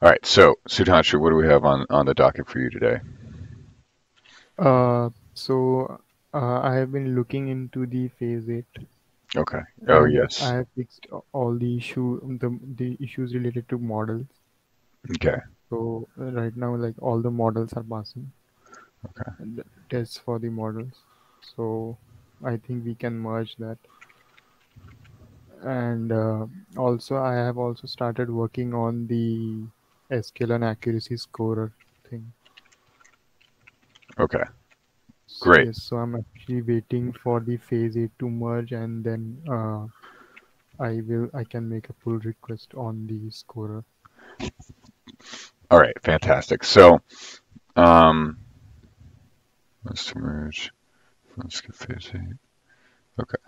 All right, so Sudhanshu, what do we have on, on the docket for you today? Uh, so uh, I have been looking into the phase eight, Okay. Oh, yes. I have fixed all the issue the the issues related to models. Okay. So right now, like all the models are passing Okay. the tests for the models. So I think we can merge that. And uh, also, I have also started working on the sklearn accuracy scorer thing. Okay. Great. Yes, so I'm actually waiting for the phase eight to merge, and then uh, I will I can make a pull request on the scorer. All right. Fantastic. So, um, let's merge. Let's get phase eight. Okay.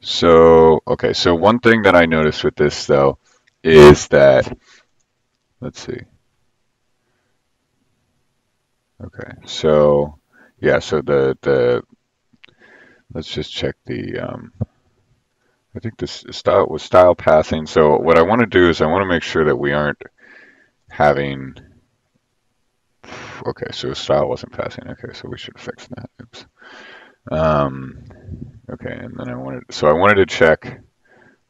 So, okay. So one thing that I noticed with this though is that, let's see. Okay. So, yeah. So the the let's just check the um, I think this style was style passing. So what I want to do is I want to make sure that we aren't having. Okay, so style wasn't passing. Okay, so we should fix that. Oops. Um, okay, and then I wanted, so I wanted to check.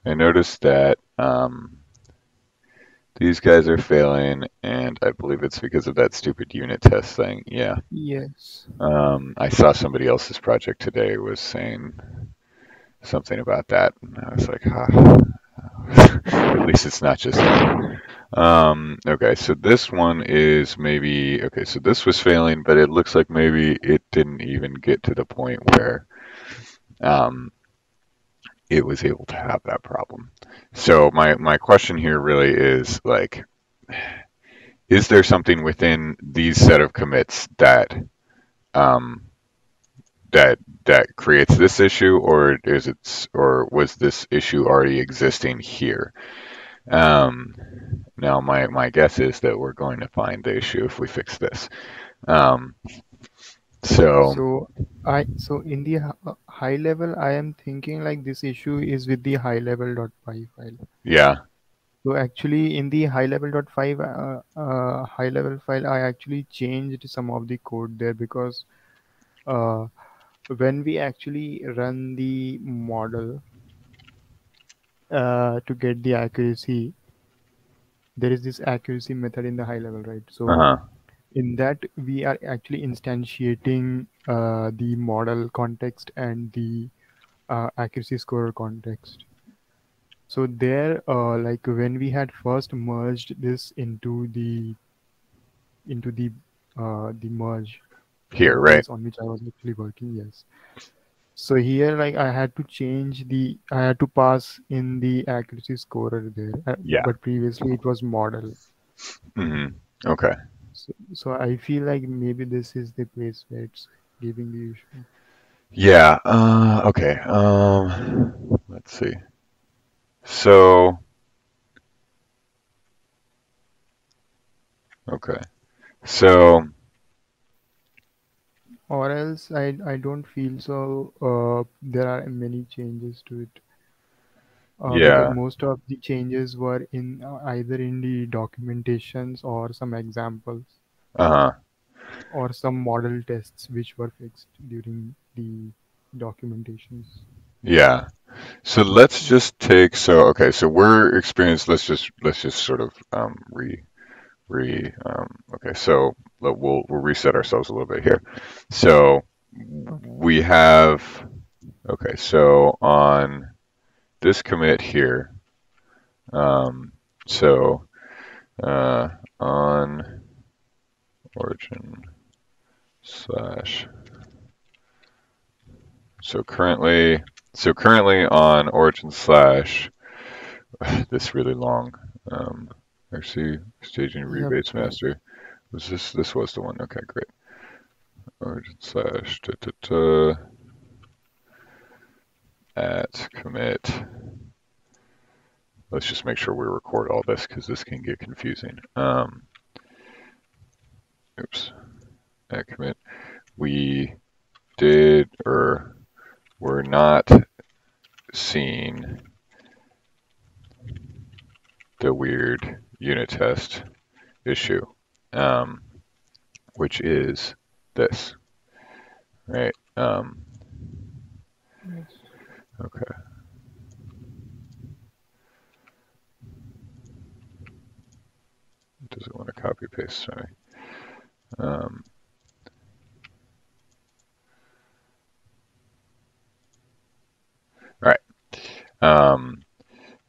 I noticed that um, these guys are failing, and I believe it's because of that stupid unit test thing. Yeah. Yes. Um, I saw somebody else's project today was saying something about that, and I was like, ah, at least it's not just me. Um, okay, so this one is maybe, okay, so this was failing, but it looks like maybe it didn't even get to the point where um, it was able to have that problem. So my, my question here really is like, is there something within these set of commits that um, that that creates this issue, or is it, or was this issue already existing here? Um, now, my, my guess is that we're going to find the issue if we fix this. Um, so, So I so in the uh, high level, I am thinking like this issue is with the high level dot level.py file. yeah, So actually, in the high level.py uh, uh, high level file, I actually changed some of the code there because uh, when we actually run the model uh, to get the accuracy, there is this accuracy method in the high level, right? So uh-huh, in that, we are actually instantiating uh, the model context and the uh, accuracy scorer context. So there, uh, like when we had first merged this into the into the uh, the merge here, right? on which I was actually working, yes. So here, like I had to change the, I had to pass in the accuracy scorer there, uh, Yeah. but previously it was model. hmm Okay. So, so I feel like maybe this is the place where it's giving the issue. Yeah. Uh, okay. Um, let's see. So, okay. So, Or else I I don't feel so. Uh, there are many changes to it. Uh, yeah. most of the changes were in uh, either in the documentations or some examples Uh-huh. or some model tests which were fixed during the documentations. Yeah. So let's just take, so, okay, so we're experienced, let's just, let's just sort of, um, re, re, um, okay, so we'll, we'll reset ourselves a little bit here. So we have, okay, so on this commit here, um, so, uh, on origin slash, so currently, so currently on origin slash, this really long, um, actually staging Yep. rebates Right. master. Was this, this was the one, okay, great. Origin slash, da, da, da, at commit. Let's just make sure we record all this because this can get confusing. Um, oops, at commit. We did or were not seeing the weird unit test issue, um, which is this, right? Um, okay. Does it want to copy paste? Sorry. Um, all right. Um,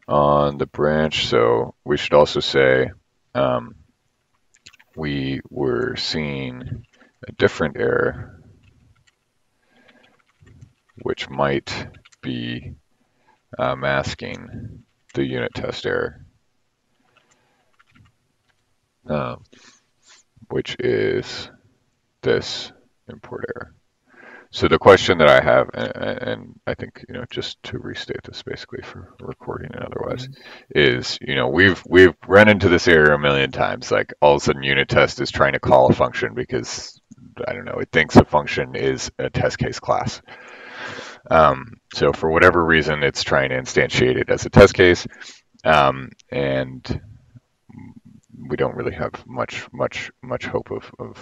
on the branch, so we should also say um, we were seeing a different error, which might be uh, masking the unit test error, um, which is this import error. So the question that I have, and, and I think you know, just to restate this basically for recording and otherwise, Yes. is you know we've we've run into this error a million times. Like all of a sudden, unit test is trying to call a function because I don't know, it thinks a function is a test case class. Um, so for whatever reason, it's trying to instantiate it as a test case, um, and we don't really have much much much hope of, of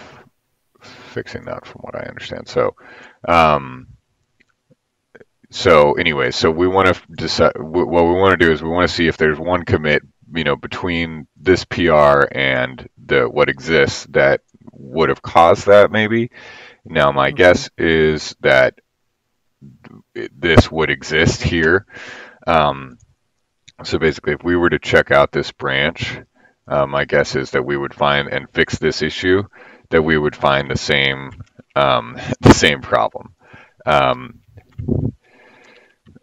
fixing that from what I understand. So um, so anyway, so we want to decide what we want to do is we want to see if there's one commit, you know, between this PR and the what exists that would have caused that maybe. Now my Okay. guess is that this would exist here. Um, so basically, if we were to check out this branch, uh, my guess is that we would find and fix this issue, that we would find the same um, the same problem. Um,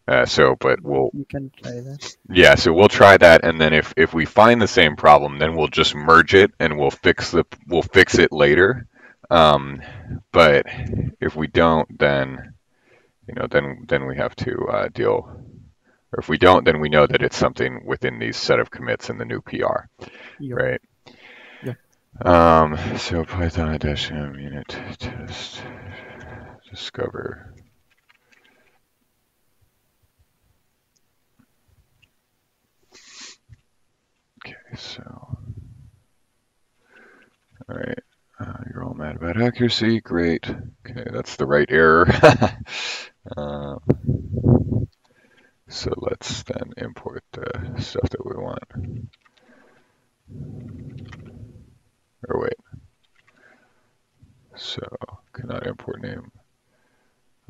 uh, so, but we'll You can try that. yeah, so we'll try that, and then if if we find the same problem, then we'll just merge it and we'll fix the we'll fix it later. Um, but if we don't, then you know, then then we have to uh, deal. Or if we don't, then we know that it's something within these set of commits in the new PR, Yep. right? Yeah. Um, so Python dash m unit test discover. Okay, so all right, uh, you're all mad about accuracy. Great. Okay, that's the right error. uh, so let's then import the stuff that we want. Or wait. So cannot import name.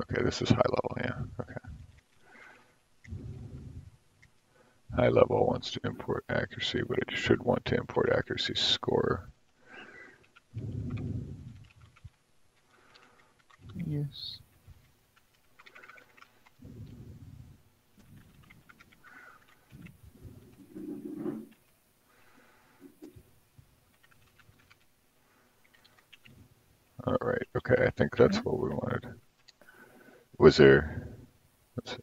Okay, this is high level. Yeah. Okay. High level wants to import accuracy, but it should want to import accuracy score. Yes. All right. Okay. I think that's what we wanted. Was there? Let's see.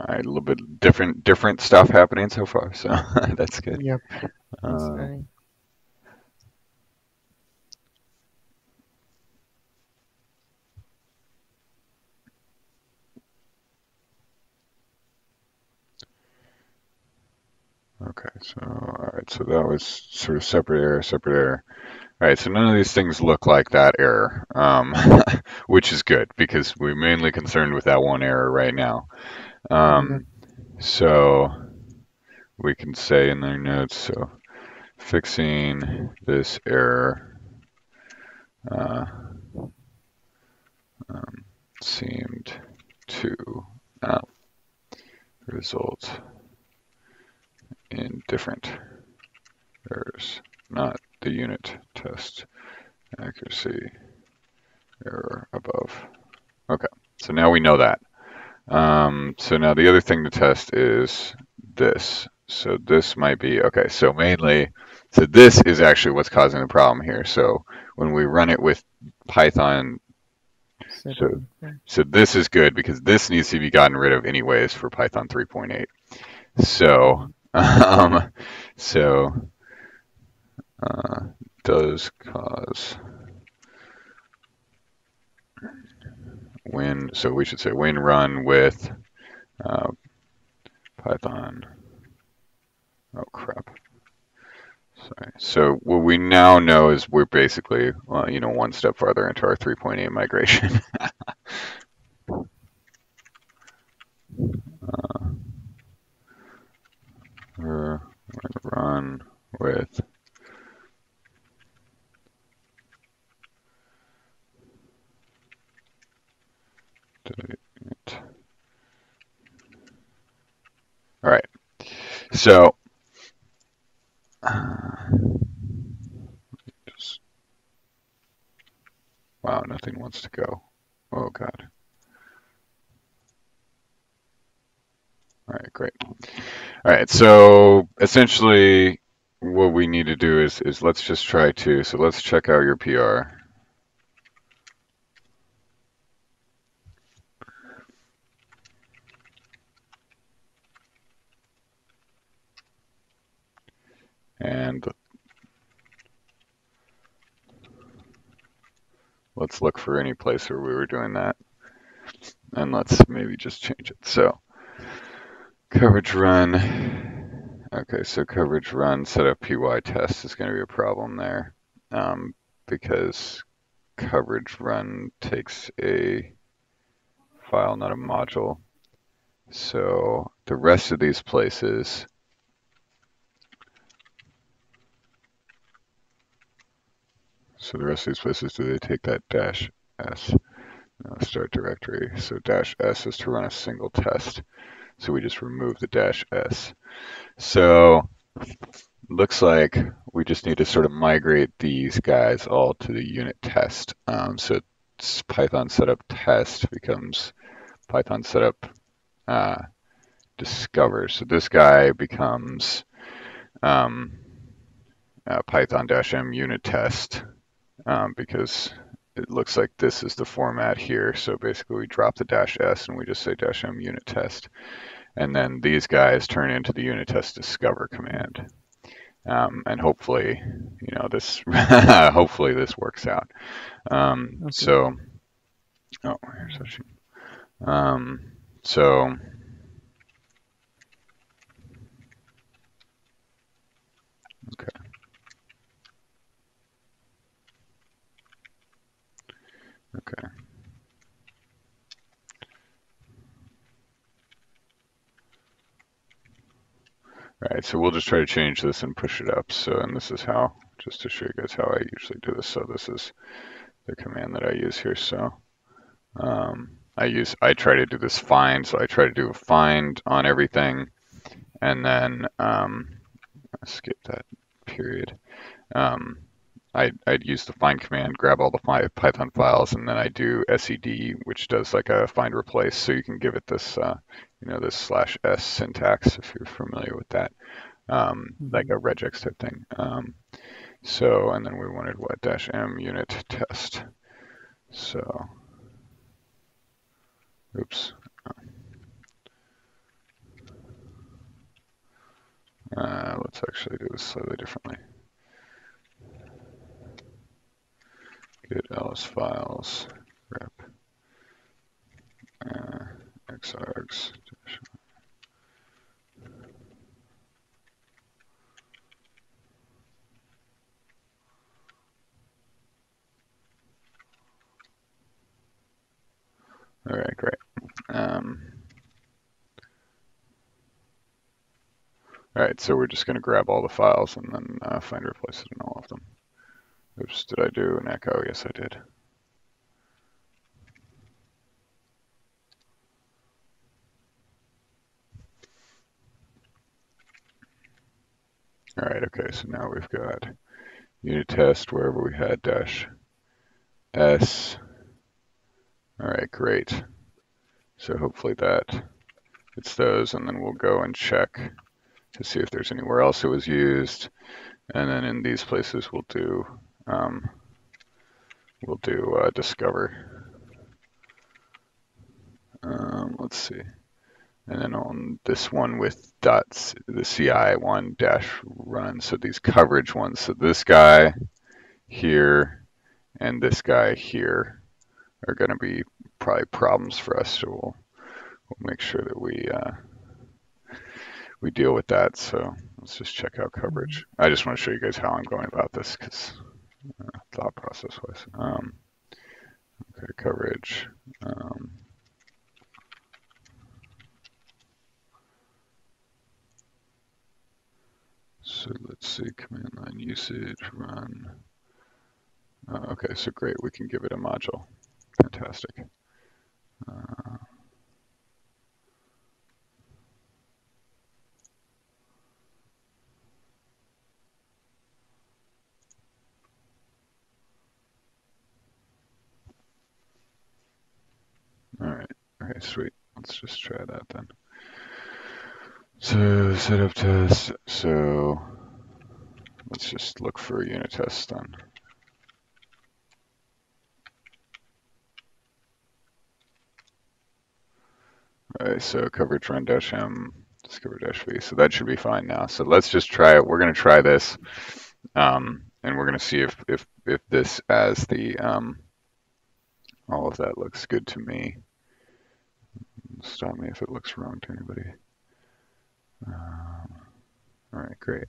All right, a little bit different, different stuff happening so far, so that's good. Yep. That's Uh, Okay, so all right, so that was sort of separate error, separate error. All right, so none of these things look like that error, um, which is good because we're mainly concerned with that one error right now. Um, so we can say in their notes, so fixing this error uh, um, seemed to uh, result in different errors, not the unit test accuracy error above. Okay, so now we know that. Um, so now the other thing to test is this. So this might be, okay, so mainly, so this is actually what's causing the problem here. So when we run it with Python, so- so this is good because this needs to be gotten rid of anyways for Python 3.8. So, um, so uh, does cause when, so we should say when run with uh, Python. Oh crap. Sorry. So what we now know is we're basically, well, you know, one step farther into our 3.8 migration. uh, run with delete. All right. So uh, just, wow, nothing wants to go. Oh God. All right, great. All right, so essentially what we need to do is, is let's just try to, so let's check out your PR. And let's look for any place where we were doing that. And let's maybe just change it. So coverage run. Okay, so coverage run setup py test is going to be a problem there um, because coverage run takes a file, not a module. So the rest of these places So the rest of these places, do they take that dash S? No, start directory. So dash S is to run a single test. So we just remove the dash S. So looks like we just need to sort of migrate these guys all to the unit test. Um, so Python setup test becomes Python setup uh, discover. So this guy becomes um, uh, Python-m unit test um, because it looks like this is the format here. So basically we drop the dash S and we just say dash M unit test. And then these guys turn into the unit test discover command. Um, and hopefully, you know, this, hopefully this works out. Um, okay. So, oh, here's um, so, Okay. All right, so we'll just try to change this and push it up. So, and this is how, just to show you guys how I usually do this. So this is the command that I use here. So um, I use, I try to do this find. So I try to do a find on everything and then um, skip that period. Um, I, I'd use the find command, grab all the Python files, and then I do sed, which does like a find replace. So you can give it this, uh, you know, this slash s syntax if you're familiar with that, um, like a regex type thing. Um, so, and then we wanted what dash m unit test. So, oops. Uh, let's actually do this slightly differently. Get ls files grep uh, xargs. All right, great. Um, all right, so we're just going to grab all the files and then uh, find replace it in all of them. Oops, did I do an echo? Yes, I did. All right, okay, so now we've got unit test wherever we had dash S. All right, great. So hopefully that it's those, and then we'll go and check to see if there's anywhere else it was used. And then in these places, we'll do um, we'll do uh, discover. Um, let's see. and then on this one with dots, the CI one dash run. So these coverage ones. So this guy here and this guy here are going to be probably problems for us. So we'll, we'll make sure that we uh, we deal with that. So let's just check out coverage. I just want to show you guys how I'm going about this because thought process wise. Um, okay, coverage. Um, so let's see, command line usage, run. Uh, okay, so great, we can give it a module. Fantastic. Uh, all right, okay, sweet. Let's just try that then. So setup test, so let's just look for a unit test then. Alright, so coverage run dash m, discover dash v. So that should be fine now. So let's just try it. We're going to try this, um, and we're going to see if if if this as the um, all of that looks good to me. Stop me if it looks wrong to anybody. Um, all right, great.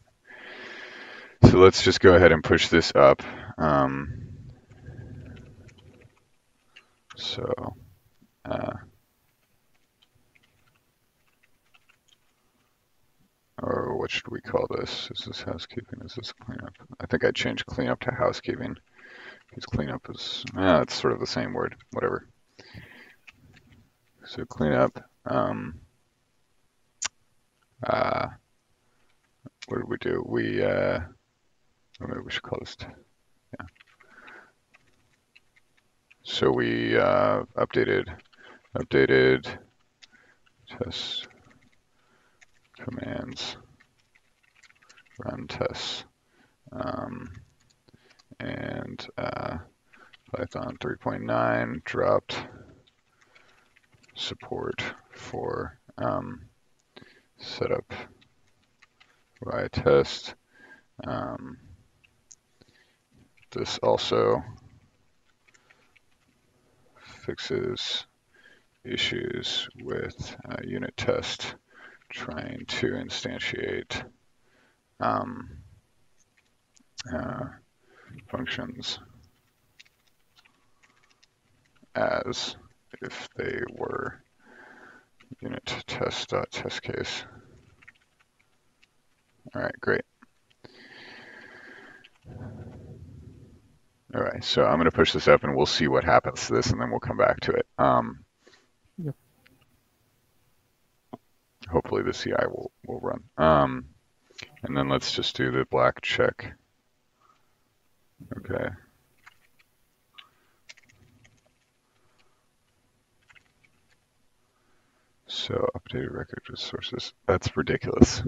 So let's just go ahead and push this up. Um, so. Uh, or what should we call this? Is this housekeeping? Is this cleanup? I think I changed cleanup to housekeeping. Because cleanup is, yeah, it's sort of the same word, whatever. So cleanup, um, uh, what did we do? We, uh, maybe we should this, yeah. So we uh, updated, updated test commands, run tests, um, and uh, Python 3.9 dropped support for um, setup py test. Um, this also fixes issues with uh, unit test trying to instantiate um, uh, functions as if they were unit test dot test case. All right, great. All right, so I'm going to push this up and we'll see what happens to this and then we'll come back to it. Um, Yep. Hopefully the CI will, will run. Um, and then let's just do the black check. Okay. So updated record resources. That's ridiculous.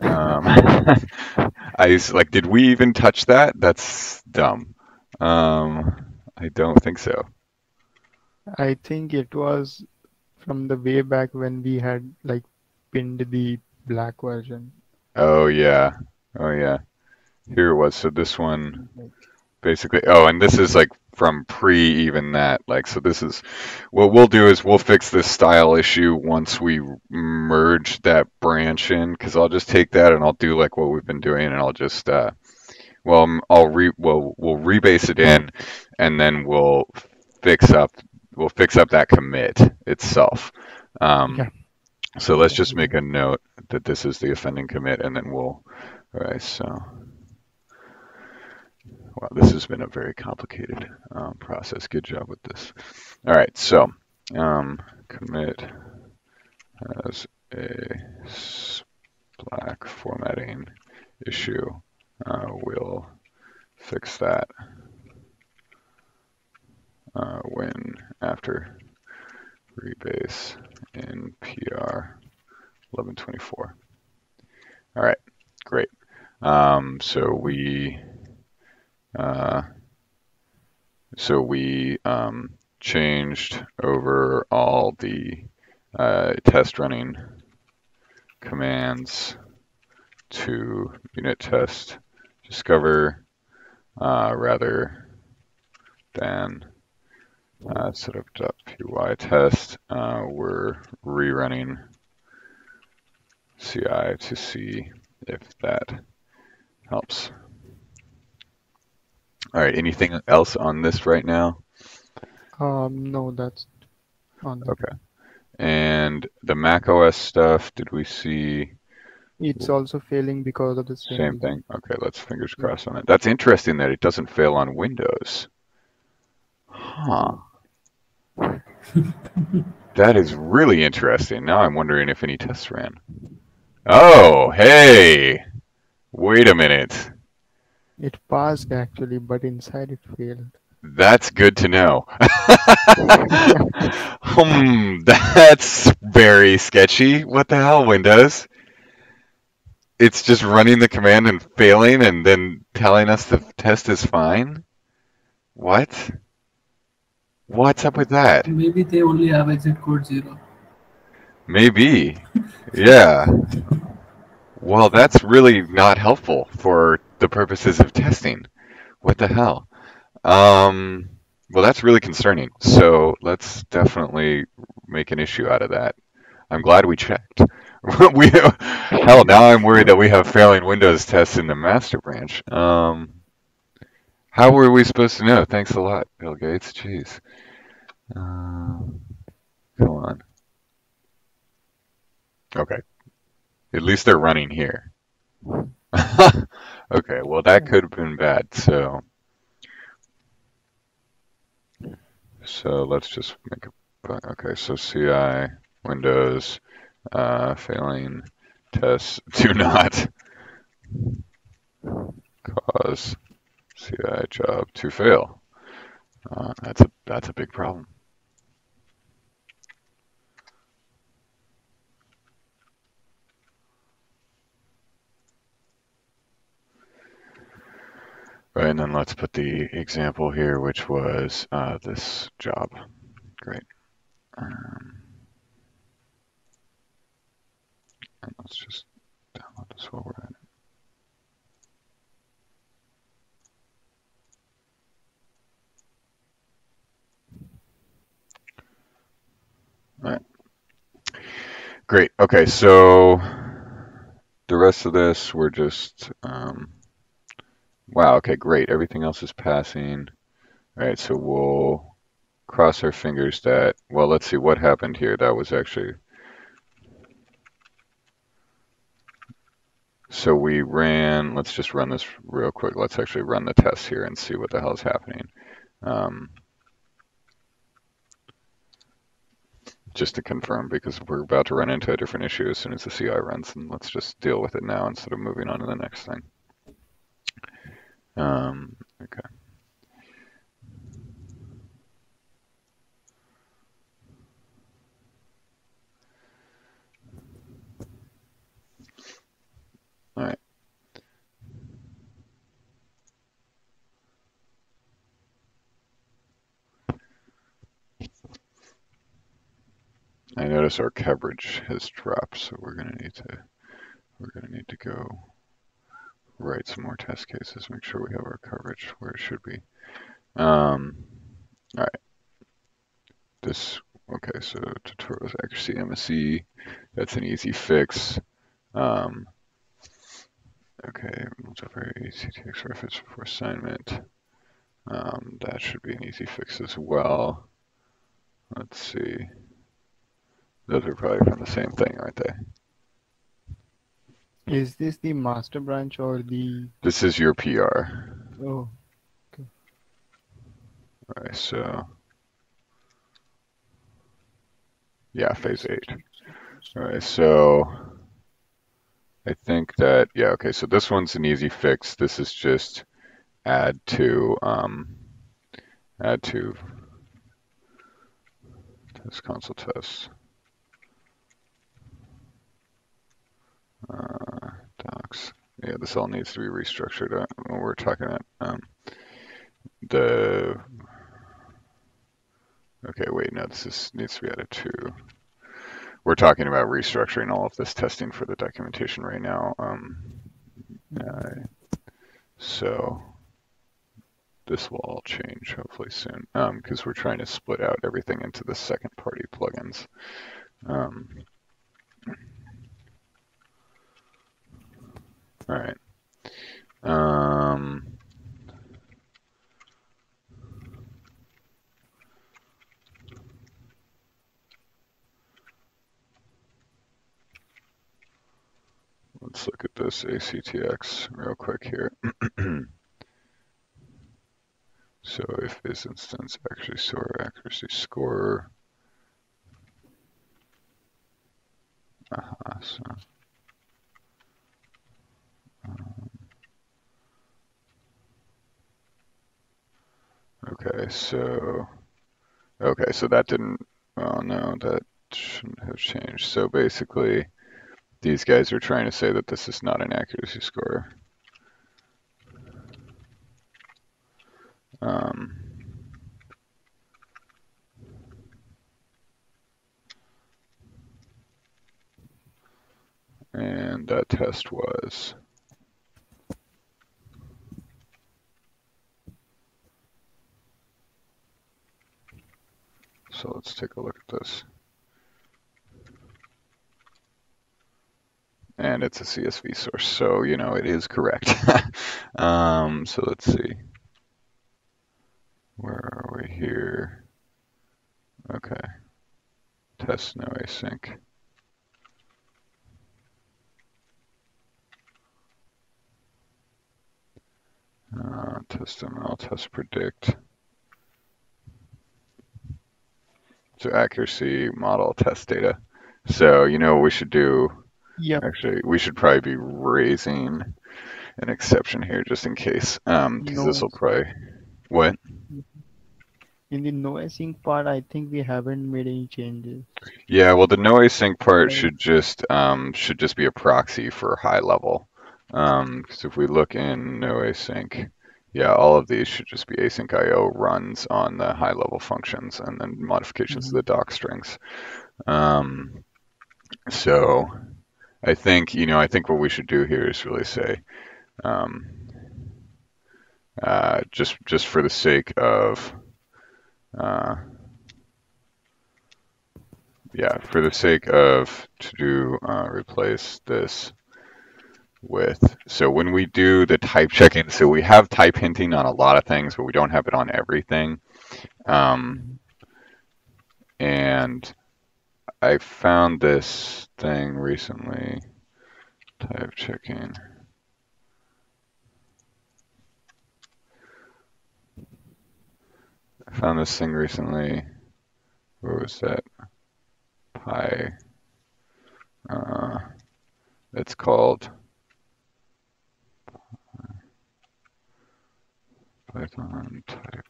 Um, I used like, did we even touch that? That's dumb. Um, I don't think so. I think it was from the way back when we had like pinned the black version. Oh yeah. Oh yeah. Here it was. So this one basically. Oh, and this is like from pre even that. Like, so this is what we'll do is we'll fix this style issue once we merge that branch in. Because I'll just take that and I'll do like what we've been doing, and I'll just uh, well, I'll re well we'll rebase it in, and then we'll fix up we'll fix up that commit itself. Um, Yeah. so let's just make a note that this is the offending commit, and then we'll. All right, so. Wow, this has been a very complicated um, process. Good job with this. All right, so um, commit has a black formatting issue. Uh, we'll fix that uh, when after rebase in PR 1124. All right, great. Um, so we uh, so we um, changed over all the uh, test running commands to unit test discover uh, rather than uh, setup.py test. Uh, we're rerunning CI to see if that helps. All right, anything else on this right now? Um, no, that's on the, Okay. And the Mac OS stuff, did we see it's also failing because of the same, same thing? Okay, let's fingers crossed on that. That's interesting that it doesn't fail on Windows. Huh. That is really interesting. Now I'm wondering if any tests ran. Oh, hey! Wait a minute. It passed actually, but inside it failed. That's good to know. Hmm, that's very sketchy. What the hell, Windows? It's just running the command and failing and then telling us the test is fine? What? What's up with that? Maybe they only have exit code zero. Maybe. Yeah. Well, that's really not helpful for the purposes of testing. What the hell? Um, well, that's really concerning. So let's definitely make an issue out of that. I'm glad we checked. we hell, now I'm worried that we have failing Windows tests in the master branch. Um, how were we supposed to know? Thanks a lot, Bill Gates. Jeez. Um, come on. Okay. At least they're running here. Okay, well that could have been bad. So, so let's just make a. Okay, so CI Windows uh, failing tests do not cause CI job to fail. Uh, that's a that's a big problem. Right, and then let's put the example here, which was uh, this job. Great. Um, and let's just download this while we're at it. All right. Great. Okay, so the rest of this, we're just, um, wow, okay, great. Everything else is passing. All right, so we'll cross our fingers that, well, let's see what happened here. That was actually, so we ran, let's just run this real quick. Let's actually run the test here and see what the hell is happening. Um, just to confirm, because we're about to run into a different issue as soon as the CI runs, and let's just deal with it now instead of moving on to the next thing. Um, okay. All right. I notice our coverage has dropped, so we're gonna need to we're gonna need to go write some more test cases, make sure we have our coverage where it should be. Um, all right. This okay, so tutorials accuracy MSE, that's an easy fix. Um, okay, multivariate CTX reference for assignment. Um, that should be an easy fix as well. Let's see. Those are probably from the same thing, aren't they? Is this the master branch or the This is your PR. oh Okay. All right, so yeah, phase eight. All right, so I think that yeah, okay, so this one's an easy fix. This is just add to um, add to test console tests. Docs. Yeah, this all needs to be restructured. Uh, we're talking about um, the. Okay, wait, no, this is, needs to be added to. we're talking about restructuring all of this testing for the documentation right now. Um, uh, so this will all change hopefully soon because we're trying to split out everything into the second party plugins. Um, all right. Um, let's look at this ACTX real quick here. so if this instance actually store accuracy score, uh -huh, so, okay, so okay, so that didn't. Well, no, that shouldn't have changed. So basically these guys are trying to say that this is not an accuracy score. Um, and that test was so let's take a look at this. and it's a CSV source, so you know it is correct. um, so let's see. Where are we here? Okay. Test no async. Uh, test ML, test predict. So accuracy, model, test data. So you know what we should do Yeah. Actually, we should probably be raising an exception here just in case, um, because this will probably what? In the no async part, I think we haven't made any changes. Yeah, well, the no async part Right. should just um, should just be a proxy for high level. Um, because if we look in no async, yeah, all of these should just be async IO runs on the high level functions and then modifications to the doc strings. Um, so I think, you know, I think what we should do here is really say, um, uh, just just for the sake of, uh, yeah, for the sake of to do uh, replace this with, so when we do the type checking, so we have type hinting on a lot of things, but we don't have it on everything. Um, and I found this thing recently. Type checking. I found this thing recently. Where was that? Pi. Uh, it's called Python type.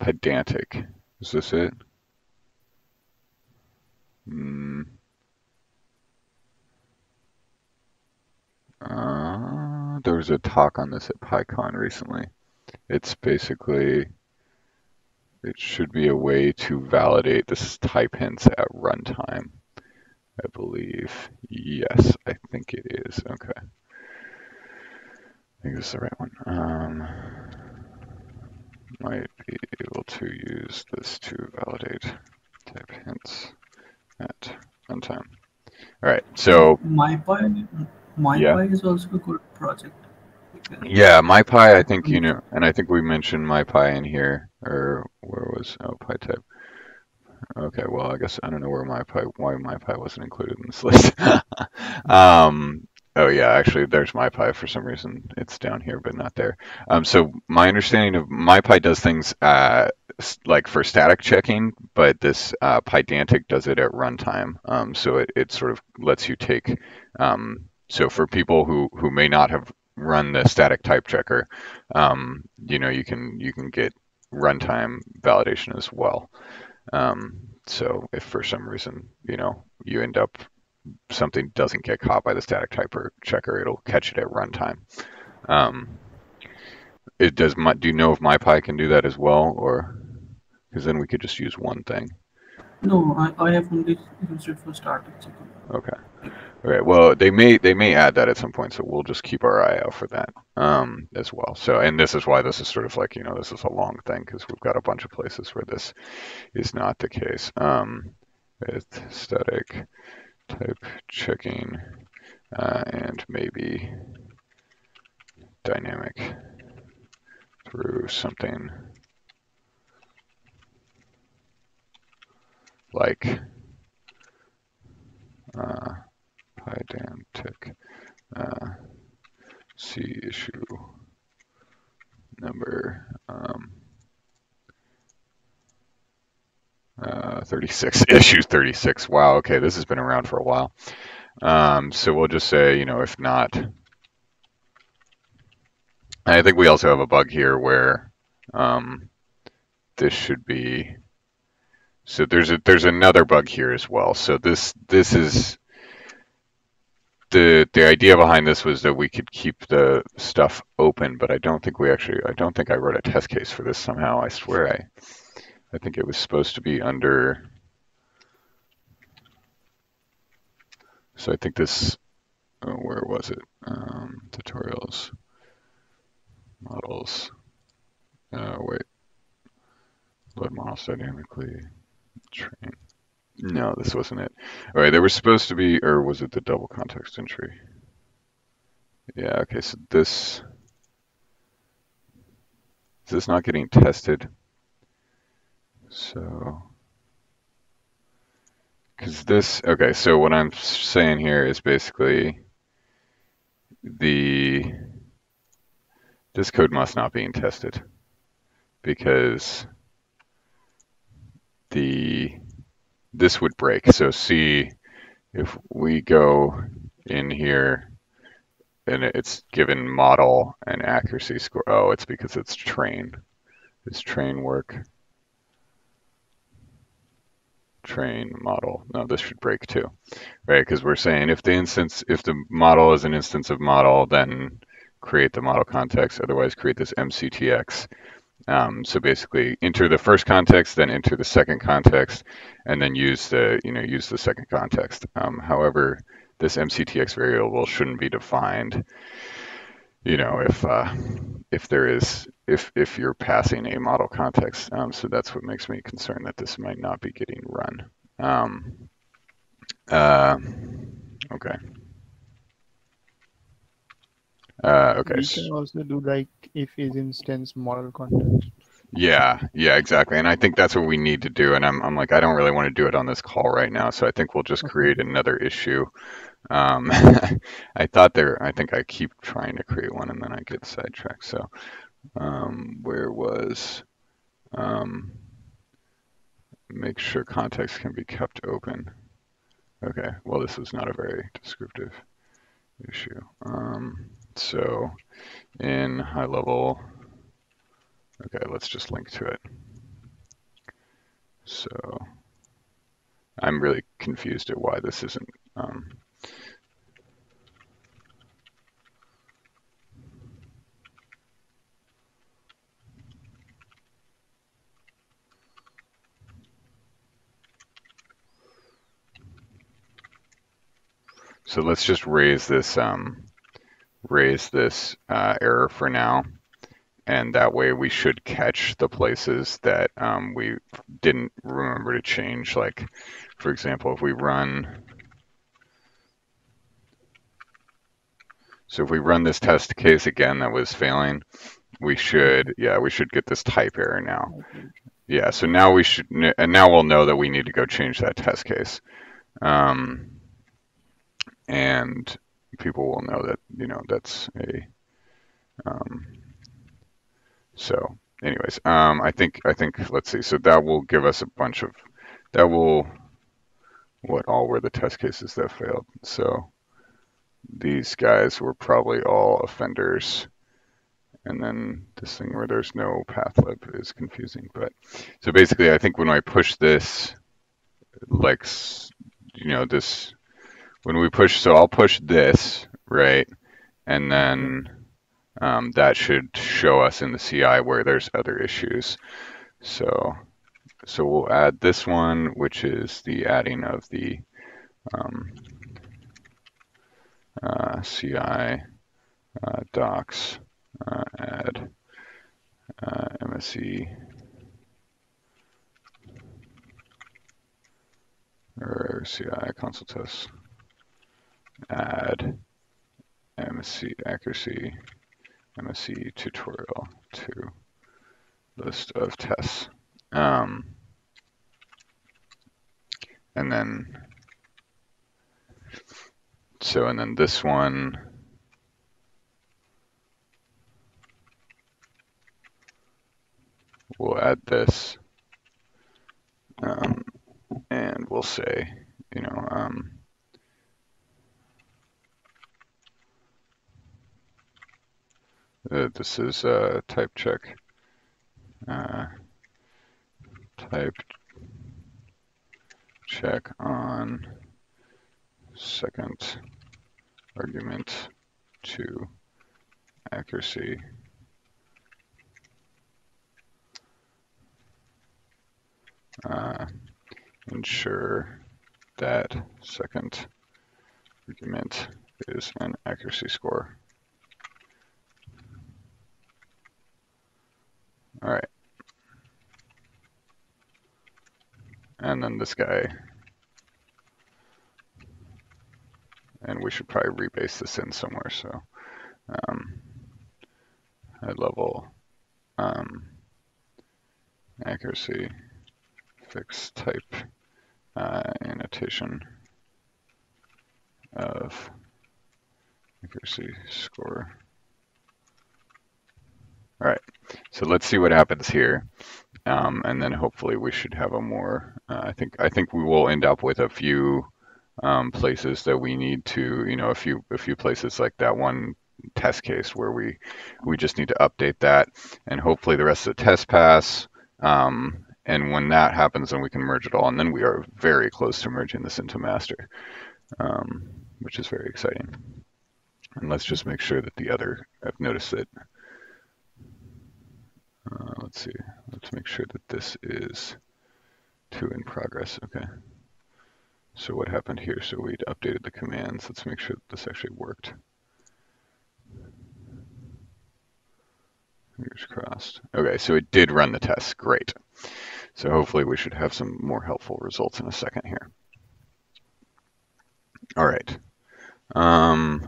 Pydantic. Is this it? Hmm. Uh, there was a talk on this at PyCon recently. It's basically, it should be a way to validate this type hints at runtime. I believe. Yes, I think it is. Okay. I think this is the right one. Um, might be able to use this to validate type hints at runtime. All right, so MyPy, MyPy is also a good project. Yeah, MyPy, I think you know, and I think we mentioned MyPy in here, or where was oh PyType? Okay, well I guess I don't know where MyPy why MyPy wasn't included in this list. um, oh yeah, actually there's MyPy for some reason it's down here but not there. Um, so my understanding of MyPy does things uh, like for static checking, but this uh, Pydantic does it at runtime. Um, so it, it sort of lets you take um, so for people who who may not have run the static type checker, um, you know, you can you can get runtime validation as well. Um, so if for some reason, you know, you end up something doesn't get caught by the static type checker, it'll catch it at runtime. Um, it does. My, do you know if MyPy can do that as well, or because then we could just use one thing. No, I, I have only used it for startup checkup. Okay. Okay. Well, they may they may add that at some point, so we'll just keep our eye out for that um, as well. So, and this is why this is sort of like you know this is a long thing because we've got a bunch of places where this is not the case. Um, with static type checking uh, and maybe dynamic through something like uh, uh, C issue number um, uh, 36 issue 36 wow okay this has been around for a while um, so we'll just say you know if not I think we also have a bug here where um, this should be so there's a there's another bug here as well so this this is the the idea behind this was that we could keep the stuff open, but I don't think we actually I don't think I wrote a test case for this somehow. I swear I I think it was supposed to be under so I think this oh, where was it? Um, tutorials models. Uh, wait. Load models dynamically train. No, this wasn't it. All right, there was supposed to be, or was it the double context entry? Yeah, okay, so this, is this not getting tested? So, because this, okay, so what I'm saying here is basically the, this code must not being tested because the this would break. So see if we go in here and it's given model and accuracy score. Oh, it's because it's train. Is train work? Train model. No, this should break too, right? Because we're saying if the instance, if the model is an instance of model, then create the model context. Otherwise, create this MCTX um, so basically enter the first context, then enter the second context, and then use the, you know, use the second context. Um, however, this MCTX variable shouldn't be defined, you know, if, uh, if there is, if, if you're passing a model context. Um, so that's what makes me concerned that this might not be getting run. Um, uh, okay. Uh, okay. We can also do like if is instance model context. Yeah, yeah, exactly. And I think that's what we need to do. And I'm, I'm like, I don't really want to do it on this call right now. So I think we'll just create another issue. Um, I thought there, I think I keep trying to create one and then I get sidetracked. So um, where was, um, make sure context can be kept open. Okay, well, this is not a very descriptive issue. Um, so in high level, okay, let's just link to it. So I'm really confused at why this isn't um, So let's just raise this um, raise this uh, error for now. And that way we should catch the places that um, we didn't remember to change. Like, for example, if we run, so if we run this test case again that was failing, we should, yeah, we should get this type error now. Yeah, so now we should, and now we'll know that we need to go change that test case. Um, and people will know that you know that's a um, so anyways um, I think I think let's see. So that will give us a bunch of that will what all were the test cases that failed. So these guys were probably all offenders. And then this thing where there's no path lib is confusing. But so basically I think when I push this like you know this when we push, so I'll push this, right? And then um, that should show us in the CI where there's other issues. So so we'll add this one, which is the adding of the um, uh, CI uh, docs uh, add uh, MSE or CI console tests add MSE accuracy MSE tutorial to list of tests. Um, and then, so, and then this one, we'll add this, um, and we'll say, you know, um, uh, this is a type check, uh, type check on second argument to accuracy uh, ensure that second argument is an accuracy score. All right. And then this guy. And we should probably rebase this in somewhere. So um, level um, accuracy fixed type uh, annotation of accuracy score. All right, so let's see what happens here. Um, and then hopefully we should have a more, uh, I think, I think we will end up with a few um, places that we need to, you know, a few, a few places like that one test case where we, we just need to update that and hopefully the rest of the test pass. Um, and when that happens, then we can merge it all. And then we are very close to merging this into master, um, which is very exciting. And let's just make sure that the other, I've noticed that uh, let's see. Let's make sure that this is two in progress. Okay. So what happened here? So we'd updated the commands. Let's make sure that this actually worked. Fingers crossed. Okay, so it did run the test. Great. So hopefully we should have some more helpful results in a second here. All right. Um,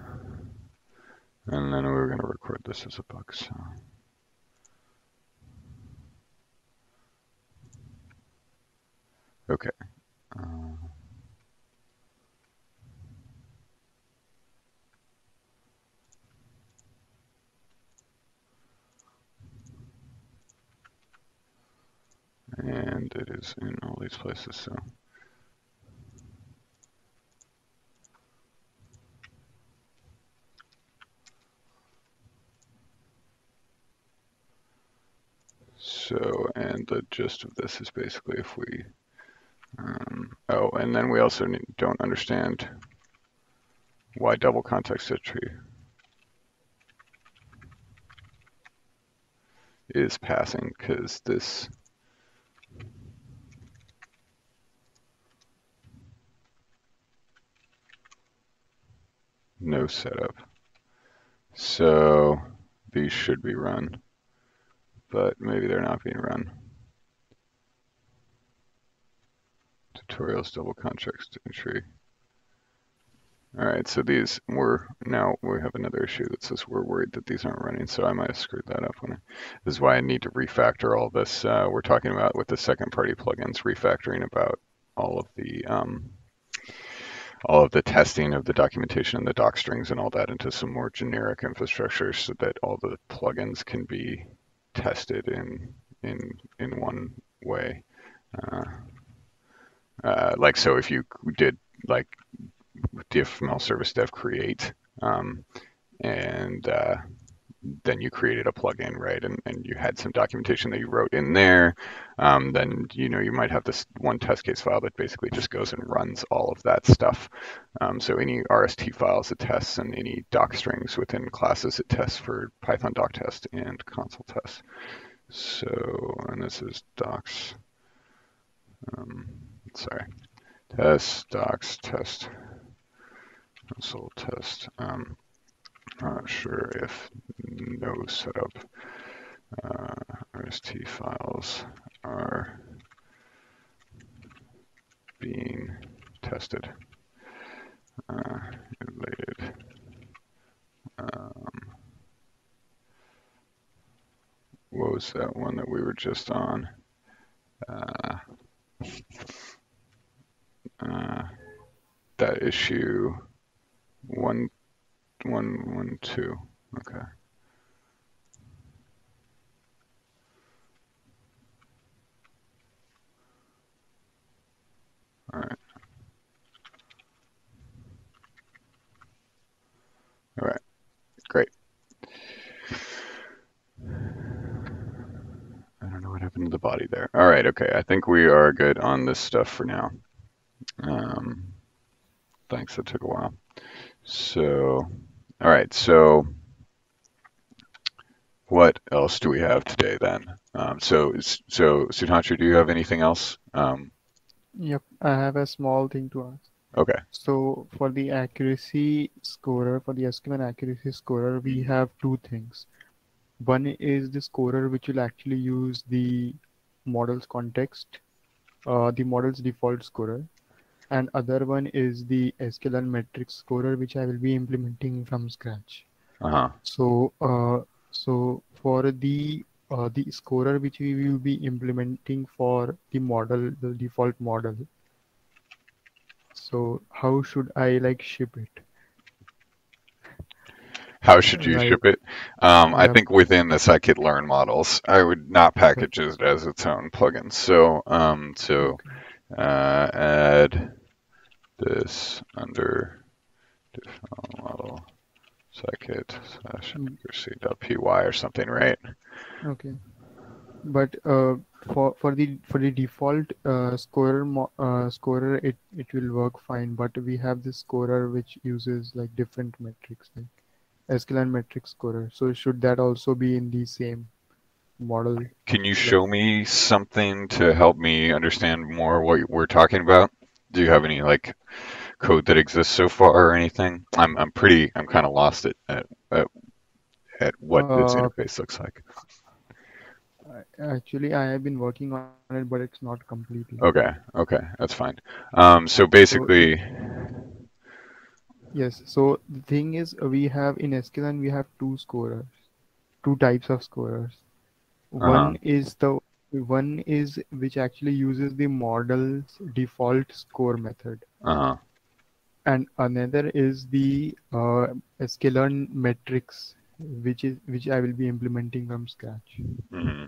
and then we're going to record this as a bug. So. Okay. Uh, and it is in all these places, so. So, and the gist of this is basically if we um, oh, and then we also don't understand why double context entry is passing because this no setup. So these should be run, but maybe they're not being run. Tutorials double context entry. All right, so these were now we have another issue that says we're worried that these aren't running, so I might have screwed that up. When I, this is why I need to refactor all this. Uh, we're talking about with the second-party plugins, refactoring about all of the um, all of the testing of the documentation and the doc strings and all that into some more generic infrastructure, so that all the plugins can be tested in in in one way. Uh, uh, like so, if you did like DFFML service dev create, um, and uh, then you created a plugin, right? And, and you had some documentation that you wrote in there. Um, then you know you might have this one test case file that basically just goes and runs all of that stuff. Um, so any RST files it tests, and any doc strings within classes it tests for Python doc test and console test. So and this is docs Um, sorry. Test docs test console test. Um, not sure if no setup uh, RST files are being tested. Uh, related. Um, what was that one that we were just on? Uh, uh, that issue one one one two. Okay. All right. All right. Great. I don't know what happened to the body there. All right. Okay. I think we are good on this stuff for now. Um, thanks. That took a while. So, all right. So, what else do we have today then? Um, so, so Sudhanshu, do you have anything else? Um, Yep, I have a small thing to ask. okay. So for the accuracy scorer, for the sklearn accuracy scorer, we have two things. One is the scorer which will actually use the model's context, uh, the model's default scorer, and other one is the sklearn metrics scorer which I will be implementing from scratch. Uh-huh. So, uh, so for the uh, the scorer which we will be implementing for the model, the default model. So how should I like ship it? How should you ship it? Um, I think within the scikit-learn models, I would not package it as its own plugin. So, um, so uh, add this under default model scikit slash Mm. accuracy.py or something, right? Okay. But uh, for for the for the default uh, scorer uh, scorer it it will work fine. But we have this scorer which uses like different metrics like sklearn metrics scorer. So should that also be in the same model? Can you show me something to help me understand more what we're talking about? Do you have any like code that exists so far or anything? I'm I'm pretty I'm kind of lost at, at at at what this Uh, interface looks like. Actually, I have been working on it, but it's not completely. Okay, okay, that's fine. Um, so basically, Yes. So the thing is, uh, we have in sklearn we have two scorers, two types of scorers. Uh-huh. One is the one is which actually uses the model's default score method, uh-huh, and another is the uh, sklearn metrics, which is which I will be implementing from scratch. hmm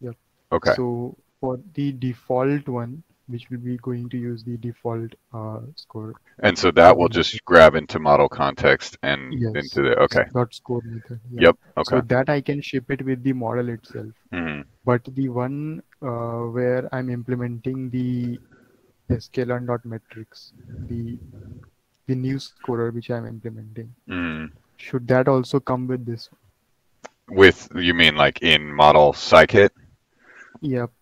Yep. Okay, So for the default one, which will be going to use the default uh, score. and so that will just grab into model context and Yes. into the okay. Dot score method. yeah. Yep. Okay. So that I can ship it with the model itself. hmm But the one uh, where I'm implementing the sklearn.metrics, the the new scorer which I'm implementing, hmm should that also come with this? With you mean like in model scikit? Yep.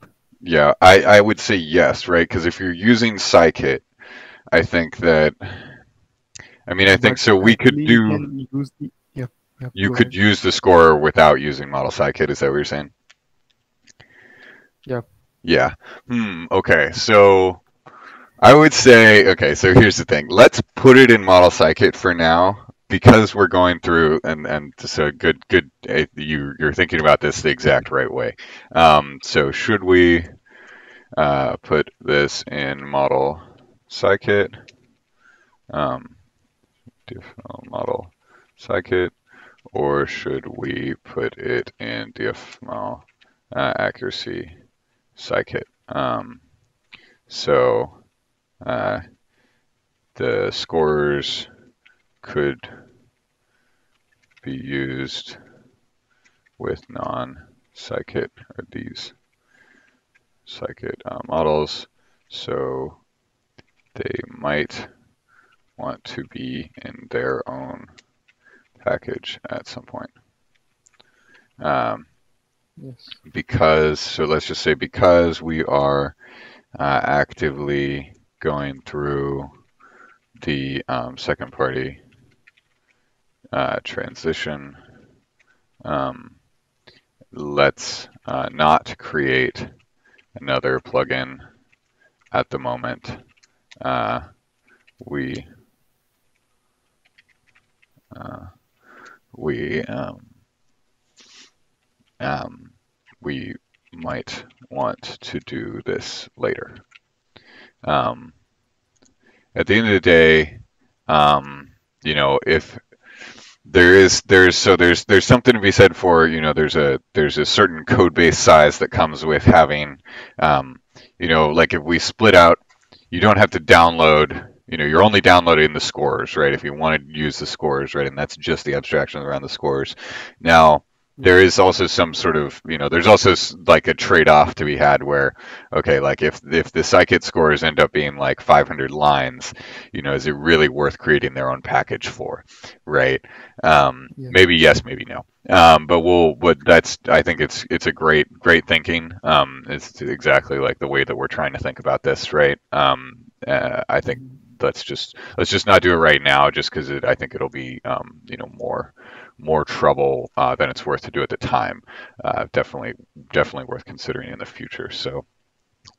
Yeah, I, I would say yes, right? Because if you're using scikit, I think that, I mean, I think But so. We could do, You use the. Yep. Yep. you could ahead. use the scorer without using model scikit. Is that what you're saying? Yep. Yeah. Hmm. Okay. So I would say, okay, so here's the thing. Let's put it in model scikit for now because we're going through and and so good good eh, you you're thinking about this the exact right way. Um, so should we uh, put this in model scikit? Um, default model scikit or should we put it in dffml uh, accuracy scikit? Um, so uh, the scores could be used with non-scikit or these scikit uh, models, so they might want to be in their own package at some point. Um, Yes. because, so let's just say because we are uh, actively going through the um, second party uh, transition. Um, let's uh, not create another plugin at the moment. Uh, we uh, we um, um, we might want to do this later. Um, at the end of the day, um, you know, if there is there's so there's there's something to be said for you know there's a there's a certain code base size that comes with having um, you know like if we split out you don't have to download you know you're only downloading the scores right? If you want to use the scores right? And that's just the abstractions around the scores. Now there is also some sort of you know there's also like a trade-off to be had where okay like if if the scikit scores end up being like 500 lines you know is it really worth creating their own package for right? Um, Yeah. maybe yes maybe no. Um, but we'll but that's i think it's it's a great great thinking. Um, it's exactly like the way that we're trying to think about this right? Um, uh, i think let's just let's just not do it right now just because it i think it'll be um, you know more more trouble uh, than it's worth to do at the time. Uh, definitely, definitely worth considering in the future. So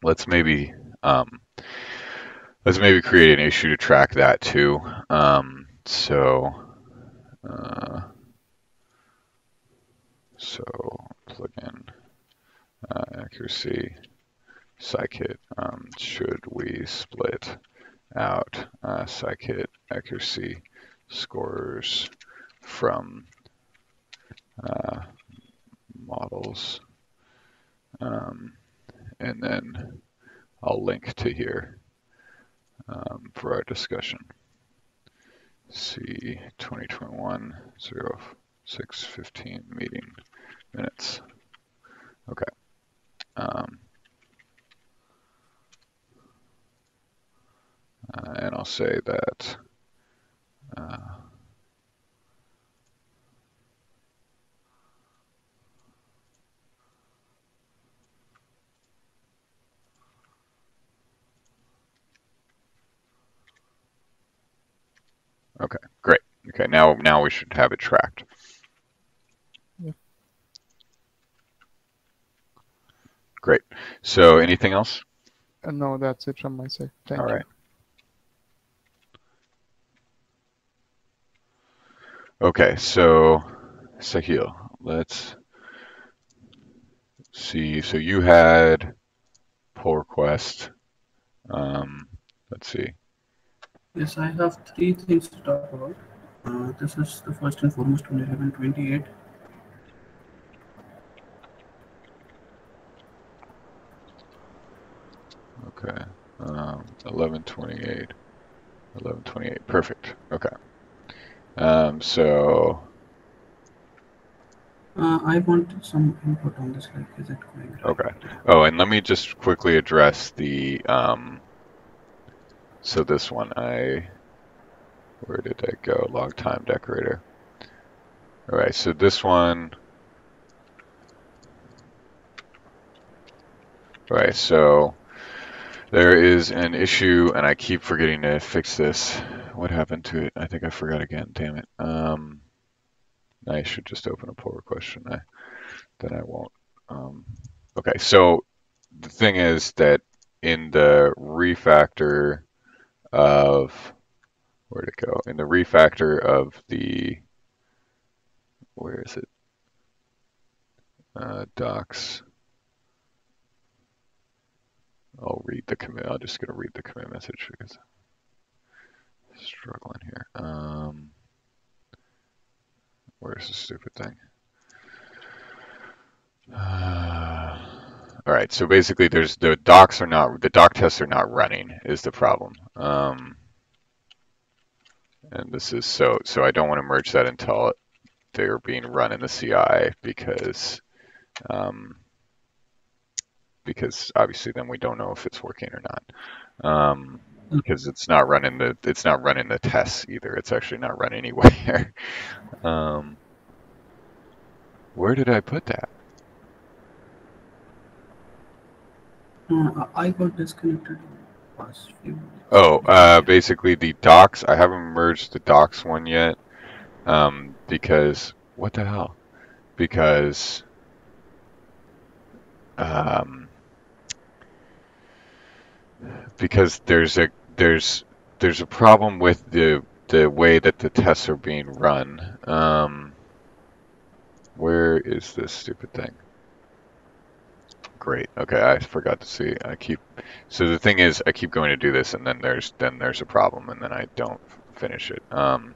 let's maybe um, let's maybe create an issue to track that too. Um, so uh, so plugin uh, accuracy scikit um, should we split out uh, scikit accuracy scores from uh, models. Um, and then I'll link to here um, for our discussion. C 2021 0615 meeting minutes. Okay. Um, uh, and I'll say that uh, Okay, great. Okay, now now we should have it tracked. Yeah. Great. So anything else? Uh, no, that's it from my side. Thank All you. right. Okay, so Sahil, let's see. So you had pull request. Um, let's see. Yes, I have three things to talk about. Uh, this is the first and foremost on 1128. Okay. Um, 1128. 1128. Perfect. Okay. Um, so Uh, I want some input on this. Like, is it going right? Okay. Oh, and let me just quickly address the, um, so this one, I, where did I go? Long time decorator. All right, so this one, all right, so there is an issue, and I keep forgetting to fix this. What happened to it? I think I forgot again, damn it. Um, I should just open a pull request, I? Then I won't. Um, okay, so the thing is that in the refactor of where'd it go? In the refactor of the where is it? Uh, docs. I'll read the commit. I'm just gonna read the commit message because I'm struggling here. Um, where's the stupid thing? Uh, all right, so basically, there's the docs are not the doc tests are not running is the problem. Um, and this is so so I don't want to merge that until they're being run in the CI because um, because obviously then we don't know if it's working or not. Um, because it's not running the it's not running the tests either. It's actually not run anywhere. um, where did I put that? Uh, I got disconnected past few. Oh, uh, basically the docs. I haven't merged the docs one yet, um, because what the hell? Because um, because there's a there's there's a problem with the the way that the tests are being run. Um, where is this stupid thing? Great. Okay, I forgot to see. I keep so the thing is I keep going to do this and then there's then there's a problem and then I don't finish it. Um,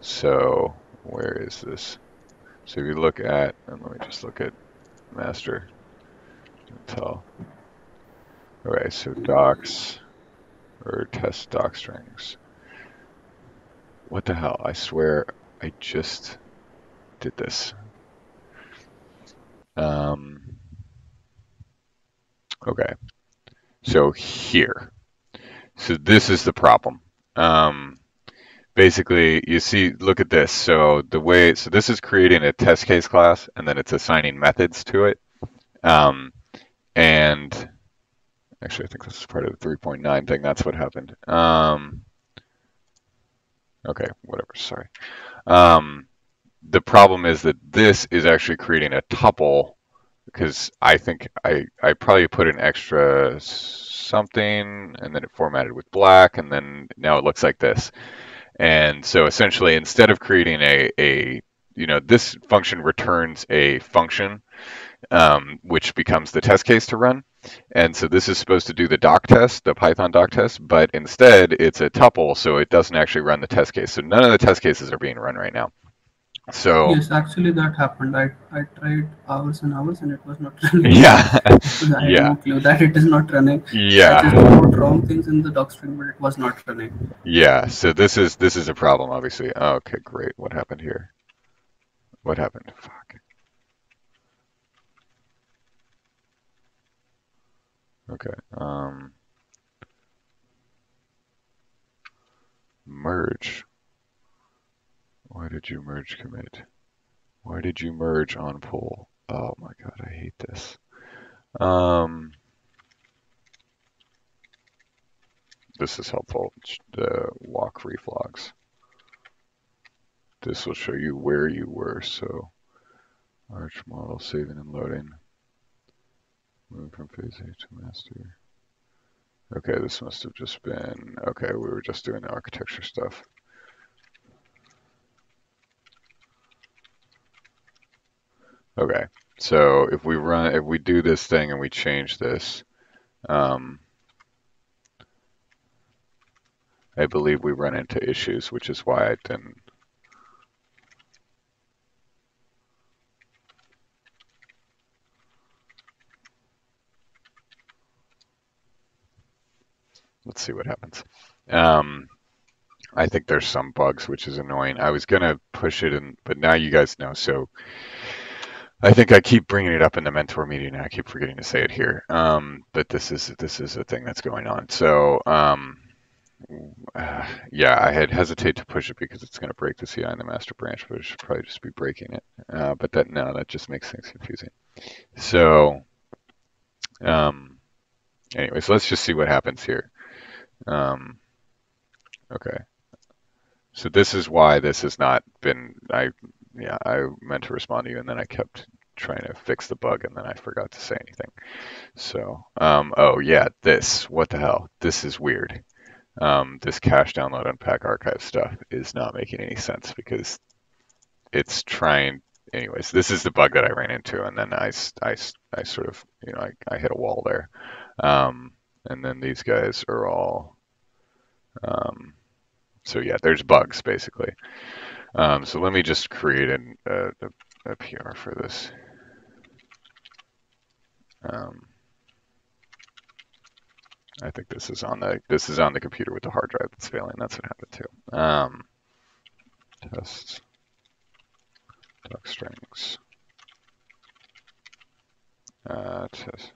so where is this? So if you look at and let me just look at master until okay, so docs or test doc strings. What the hell? I swear I just did this. Um, okay, so here. So this is the problem. Um, basically, you see, look at this. So the way, so this is creating a test case class, and then it's assigning methods to it. Um, and actually, I think this is part of the 3.9 thing. That's what happened. Um, okay, whatever. Sorry. Um, the problem is that this is actually creating a tuple because I think I, I probably put an extra something and then it formatted with black and then now it looks like this. And so essentially instead of creating a, a you know, this function returns a function um, which becomes the test case to run. And so this is supposed to do the doc test, the Python doc test, but instead it's a tuple, so it doesn't actually run the test case. So none of the test cases are being run right now. So Yes, actually that happened. I, I tried hours and hours and it was not running. yeah, I had yeah, no clue that it is not running. I just yeah, wrote wrong things in the doc string, but it was not running. yeah. So this is this is a problem, obviously. Okay, great. What happened here? What happened? Fuck. Okay. Um, merge. Why did you merge commit? Why did you merge on pull? Oh my god, I hate this. Um, this is helpful. Walk reflogs. This will show you where you were. So arch model saving and loading. Move from phase A to master. Okay, this must have just been, okay, we were just doing the architecture stuff. Okay, so if we run, if we do this thing and we change this, um, I believe we run into issues, which is why I didn't. Let's see what happens. Um, I think there's some bugs, which is annoying. I was gonna push it in, but now you guys know. So I think I keep bringing it up in the mentor meeting, and I keep forgetting to say it here. Um, but this is this is a thing that's going on. So um, uh, yeah, I had hesitate to push it because it's going to break the CI in the master branch, but it should probably just be breaking it. Uh, but that no, that just makes things confusing. So um, anyways, let's just see what happens here. Um, okay. So this is why this has not been, I, yeah, I meant to respond to you and then I kept trying to fix the bug and then I forgot to say anything. So, um, oh yeah, this, what the hell? This is weird. Um, this cache download unpack archive stuff is not making any sense because it's trying, anyways, this is the bug that I ran into and then I, I, I sort of, you know, I, I hit a wall there. Um, and then these guys are all, um, so yeah, there's bugs basically. Um, so let me just create an, a, a, PR for this. Um, I think this is on the this is on the computer with the hard drive that's failing. That's what happened too. Um, test doc strings. Uh, test.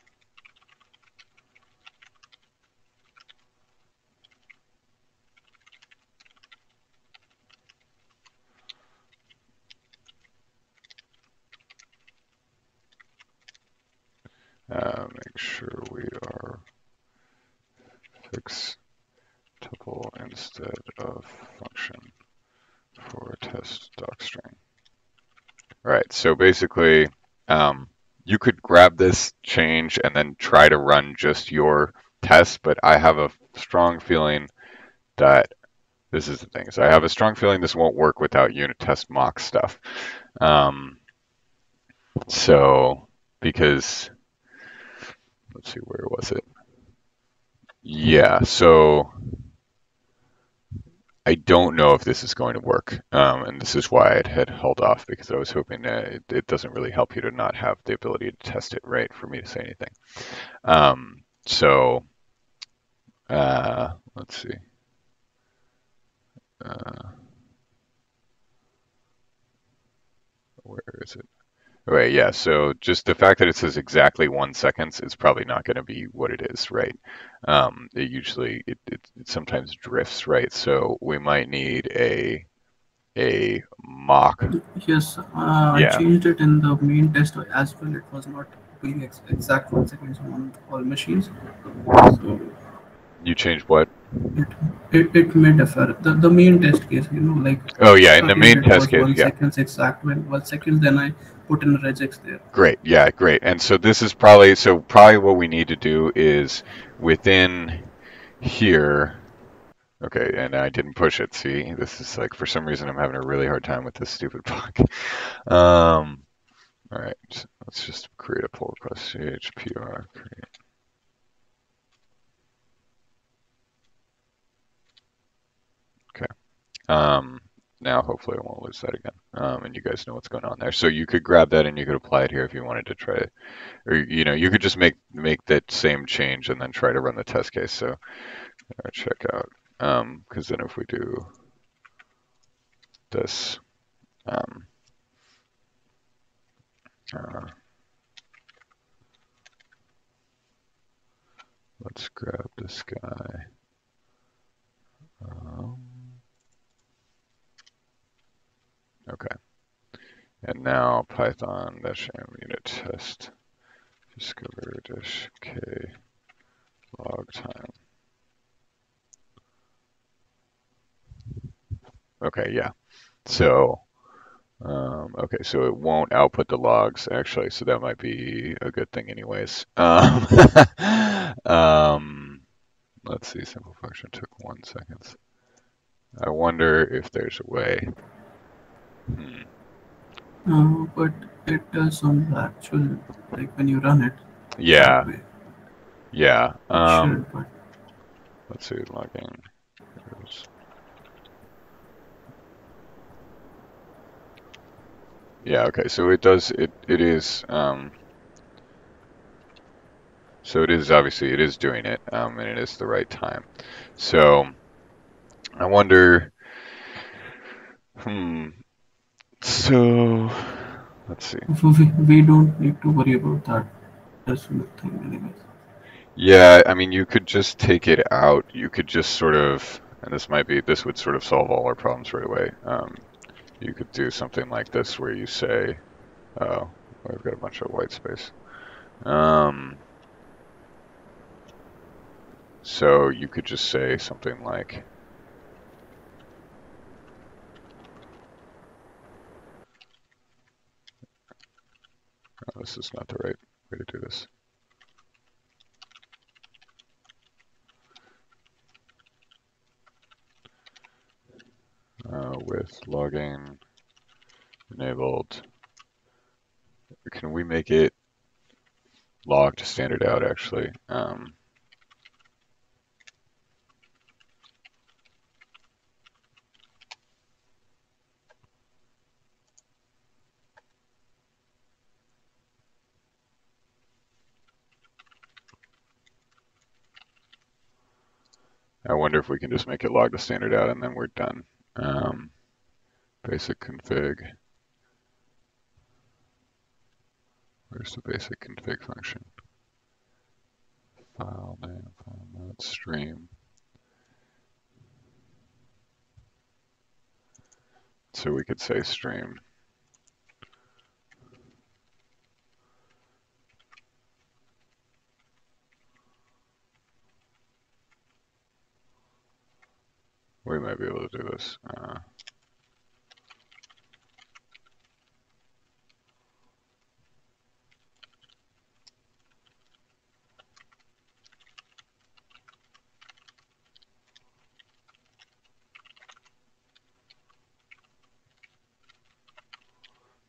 Uh, make sure we are fix tuple instead of function for test docstring. All right, so basically, um, you could grab this change and then try to run just your test, but I have a strong feeling that this is the thing. So I have a strong feeling this won't work without unit test mock stuff. Um, so because let's see, where was it? Yeah, so I don't know if this is going to work, um, and this is why I had held off because I was hoping it, it, doesn't really help you to not have the ability to test it right for me to say anything. Um, so uh, let's see. Uh, where is it? Right, yeah, so just the fact that it says exactly one seconds is probably not going to be what it is, right? Um, it usually, it, it, it, sometimes drifts, right? So we might need a a mock. Yes, uh, Yeah. I changed it in the main test as well. It was not being ex- exact one seconds on all machines. So You changed what? it, it, it may differ. The, the main test case, you know, like Oh yeah, in the main test case, one yeah. seconds exact when one second, then I put in regex there. Great, yeah, great. And so this is probably so probably what we need to do is within here. Okay, and I didn't push it. See, this is like for some reason I'm having a really hard time with this stupid bug. Um, all right, so let's just create a pull request. chpr create. Okay. Um, now hopefully I won't lose that again. Um, and you guys know what's going on there. So you could grab that and you could apply it here if you wanted to try it. Or, you know, you could just make make that same change and then try to run the test case. So uh, check out. Um, because then if we do this, um, uh, let's grab this guy. Um, Okay. And now Python dash m unit test discover dash k log time. Okay, yeah. So, um, okay, so it won't output the logs actually, so that might be a good thing anyways. Um, um, let's see, simple function took one second. I wonder if there's a way. Hmm. Uh, but it does on the actual, like when you run it. Yeah, yeah. Um, but let's see, logging. Yeah, okay, so it does, it, it is, um, so it is, obviously, it is doing it, um, and it is the right time. So, I wonder, hmm, so, let's see. we, we don't need to worry about that. That's the thing, anyways. Yeah, I mean, you could just take it out. You could just sort of, and this might be, this would sort of solve all our problems right away. Um, you could do something like this where you say, oh, I've got a bunch of white space. Um, so you could just say something like, oh, this is not the right way to do this. uh, with logging enabled. Can we make it log to standard out actually? Um, I wonder if we can just make it log the standard out and then we're done. Um, basic config. Where's the basic config function? File name, file mode, stream. So we could say stream. We might be able to do this. Uh,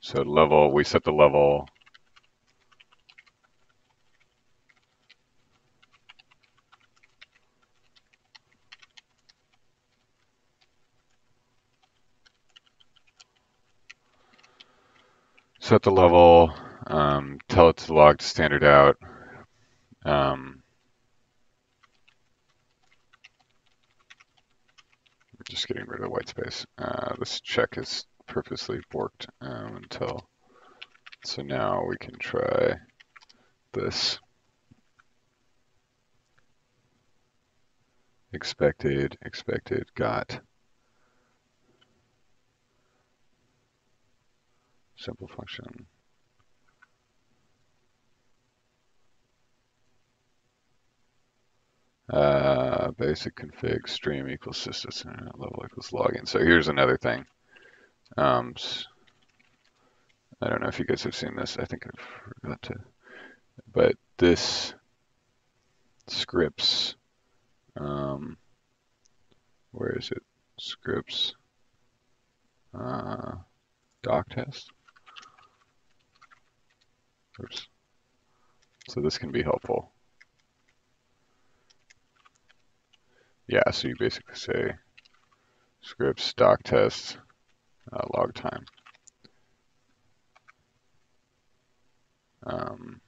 so level, we set the level set the level, um, tell it to log to standard out. Um, just getting rid of the white space. Uh, this check is purposely worked um, until, so now we can try this. Expected, expected, got. Simple function. Uh, basic config stream equals system level equals logging. So here's another thing. Um, I don't know if you guys have seen this. I think I forgot to, but this scripts. Um, where is it? Scripts. Uh, doc test. So this can be helpful. Yeah, so you basically say scripts doc test uh, log time. Um,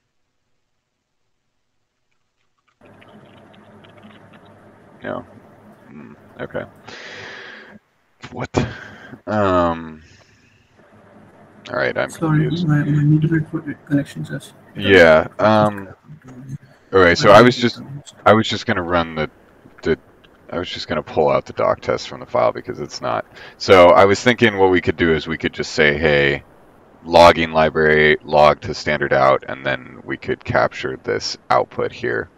no. Mm, okay. What? Um, all right, I'm Sorry, confused. my, my internet connection just. Yeah. Um. All right. So I was just I was just gonna run the the I was just gonna pull out the doc test from the file because it's not. So I was thinking what we could do is we could just say, hey, logging library log to standard out, and then we could capture this output here.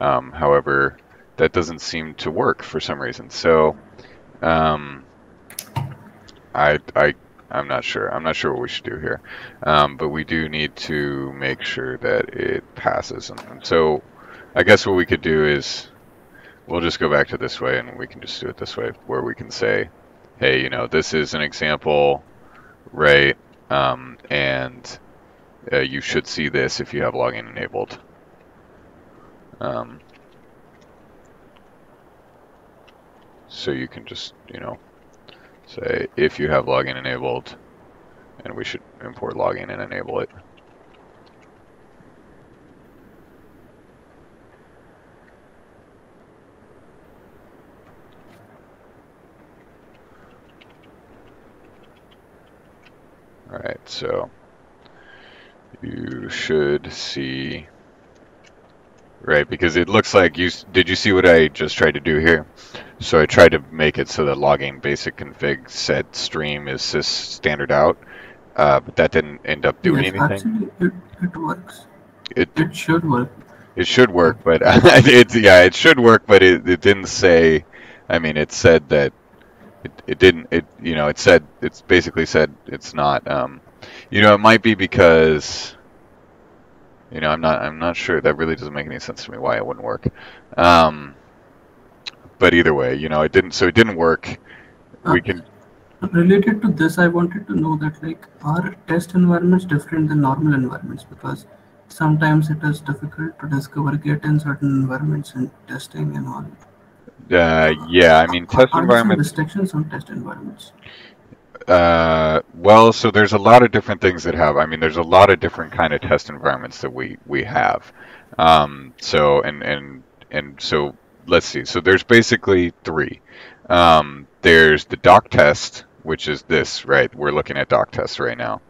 Um, however, that doesn't seem to work for some reason. So um, I I I'm not sure. I'm not sure what we should do here. Um, but we do need to make sure that it passes. And, so I guess what we could do is we'll just go back to this way and we can just do it this way where we can say, hey, you know, this is an example, right? Um, and uh, you should see this if you have logging enabled. Um, so you can just, you know, say if you have logging enabled, and we should import logging and enable it. All right, so you should see, right, because it looks like you, did you see what I just tried to do here? So I tried to make it so that logging basic config set stream is sys standard out, uh, but that didn't end up doing yes, anything. Actually, it, it works. It It should work. it should work, but it yeah it should work, but it, it didn't say. I mean, it said that it, it didn't it you know it said it's basically said it's not. Um, you know, it might be because you know I'm not I'm not sure. That really doesn't make any sense to me why it wouldn't work. Um, but either way, you know, it didn't. So it didn't work. We Uh, can Related to this, I wanted to know that like are test environments different than normal environments because sometimes it is difficult to discover Git in certain environments and testing and all. uh, yeah. I mean, test some restrictions on test environments. Uh, well, so there's a lot of different things that have. I mean, there's a lot of different kind of test environments that we we have. Um, so and and and so let's see. So there's basically three. Um, there's the doc test, which is this, right? We're looking at doc tests right now.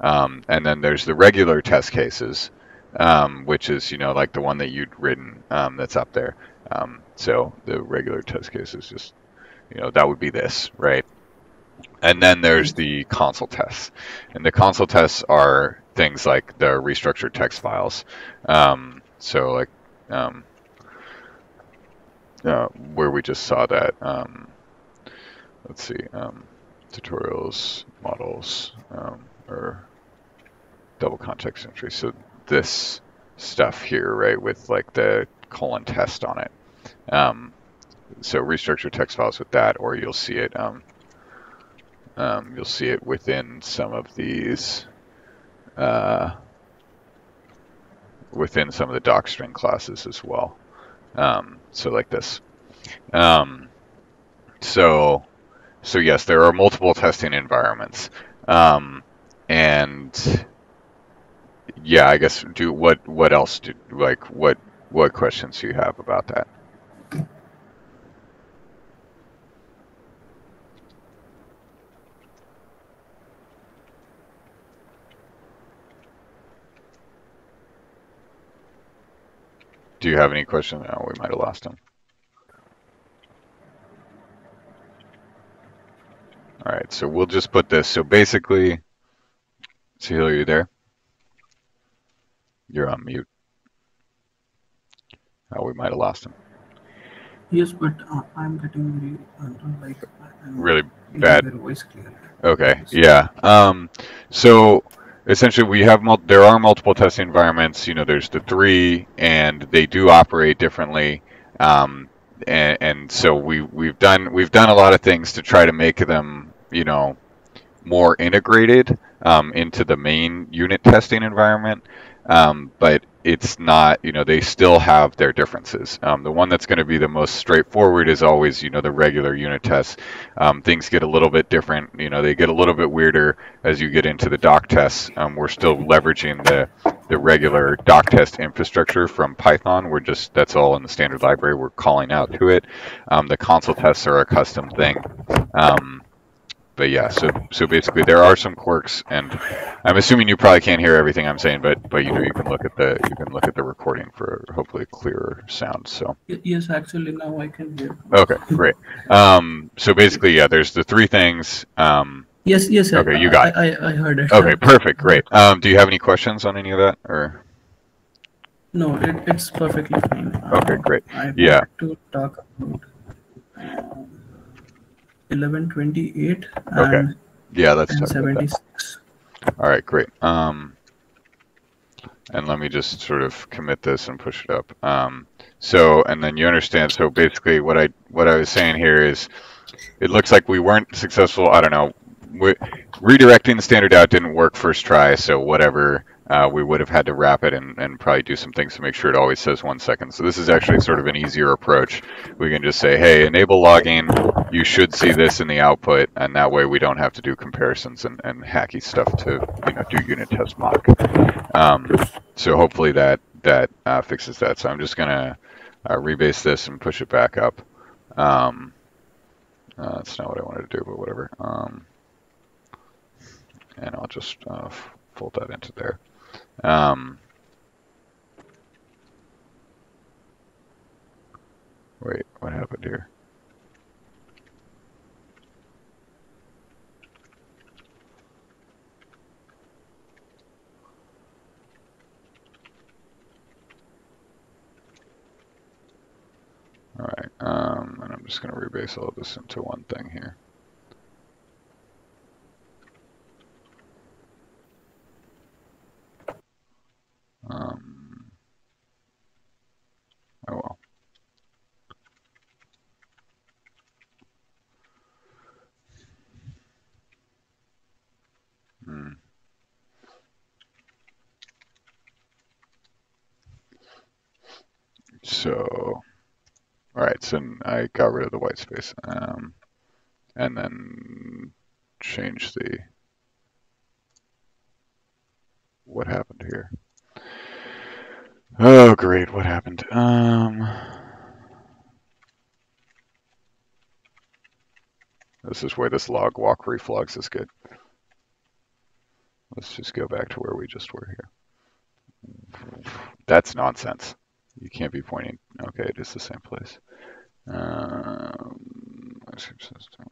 Um, and then there's the regular test cases, um, which is you know like the one that you'd written um, that's up there. Um, so the regular test case is just you know that would be this, right? And then there's the console tests. And the console tests are things like the restructured text files. Um, so like um, uh, where we just saw that. Um, let's see, um, tutorials, models, um, or double context entry. So this stuff here, right, with like the colon test on it. Um, so restructure text files with that, or you'll see it. Um, um, you'll see it within some of these. Uh, within some of the docstring classes as well. Um, so like this. Um, so, so yes, there are multiple testing environments. Um, and yeah, I guess do what what else do like what what questions do you have about that? Do you have any questions? Oh, we might have lost him. All right, so we'll just put this. So basically, Sahil, are you there? You're on mute. Oh, we might have lost him. Yes, but uh, I'm getting very uh, like I'm Really bad. voice clearly. Okay, yeah. Um, so essentially, we have there are multiple testing environments. You know, there's the three, and they do operate differently. Um, and, and so we we've done we've done a lot of things to try to make them, you know, more integrated um, into the main unit testing environment. Um, but it's not, you know, they still have their differences. Um, the one that's going to be the most straightforward is always, you know, the regular unit tests. Um, things get a little bit different. You know, they get a little bit weirder as you get into the doc tests. Um, we're still leveraging the the regular doc test infrastructure from Python. We're just that's all in the standard library. We're calling out to it. Um, the console tests are a custom thing. But yeah, so so basically there are some quirks, and I'm assuming you probably can't hear everything I'm saying, but but you know you can look at the you can look at the recording for hopefully a clearer sound. So Yes, actually now I can hear. okay, great. Um, so basically, yeah, there's the three things. Um, Yes, yes. I- Okay, you got I, I, I heard it. okay, perfect, great. Um, do you have any questions on any of that, or No, it, it's perfectly fine. Okay, great. I Yeah. to talk about 1128 Okay, and, yeah, talk about that. 76. All right, great. Um, and let me just sort of commit this and push it up. Um, so, and then you understand. So basically, what I what I was saying here is, it looks like we weren't successful. I don't know. We, redirecting the standard out didn't work first try. So whatever. Uh, we would have had to wrap it and, and probably do some things to make sure it always says one second. So this is actually sort of an easier approach. We can just say, hey, enable logging. You should see this in the output, and that way we don't have to do comparisons and, and hacky stuff to you know do unit test mock. Um, so hopefully that that uh, fixes that. So I'm just gonna uh, rebase this and push it back up. Um, uh, that's not what I wanted to do, but whatever. Um, and I'll just uh, fold that into there. Um, wait, what happened here? All right, um, and I'm just going to rebase all of this into one thing here. Um, oh well. Hmm. So, right, so I got rid of the white space, um, and then change the, what happened here? Oh, great, what happened? Um, this is where this log walk reflogs is good. Let's just go back to where we just were here. That's nonsense. You can't be pointing. Okay, it is the same place. System.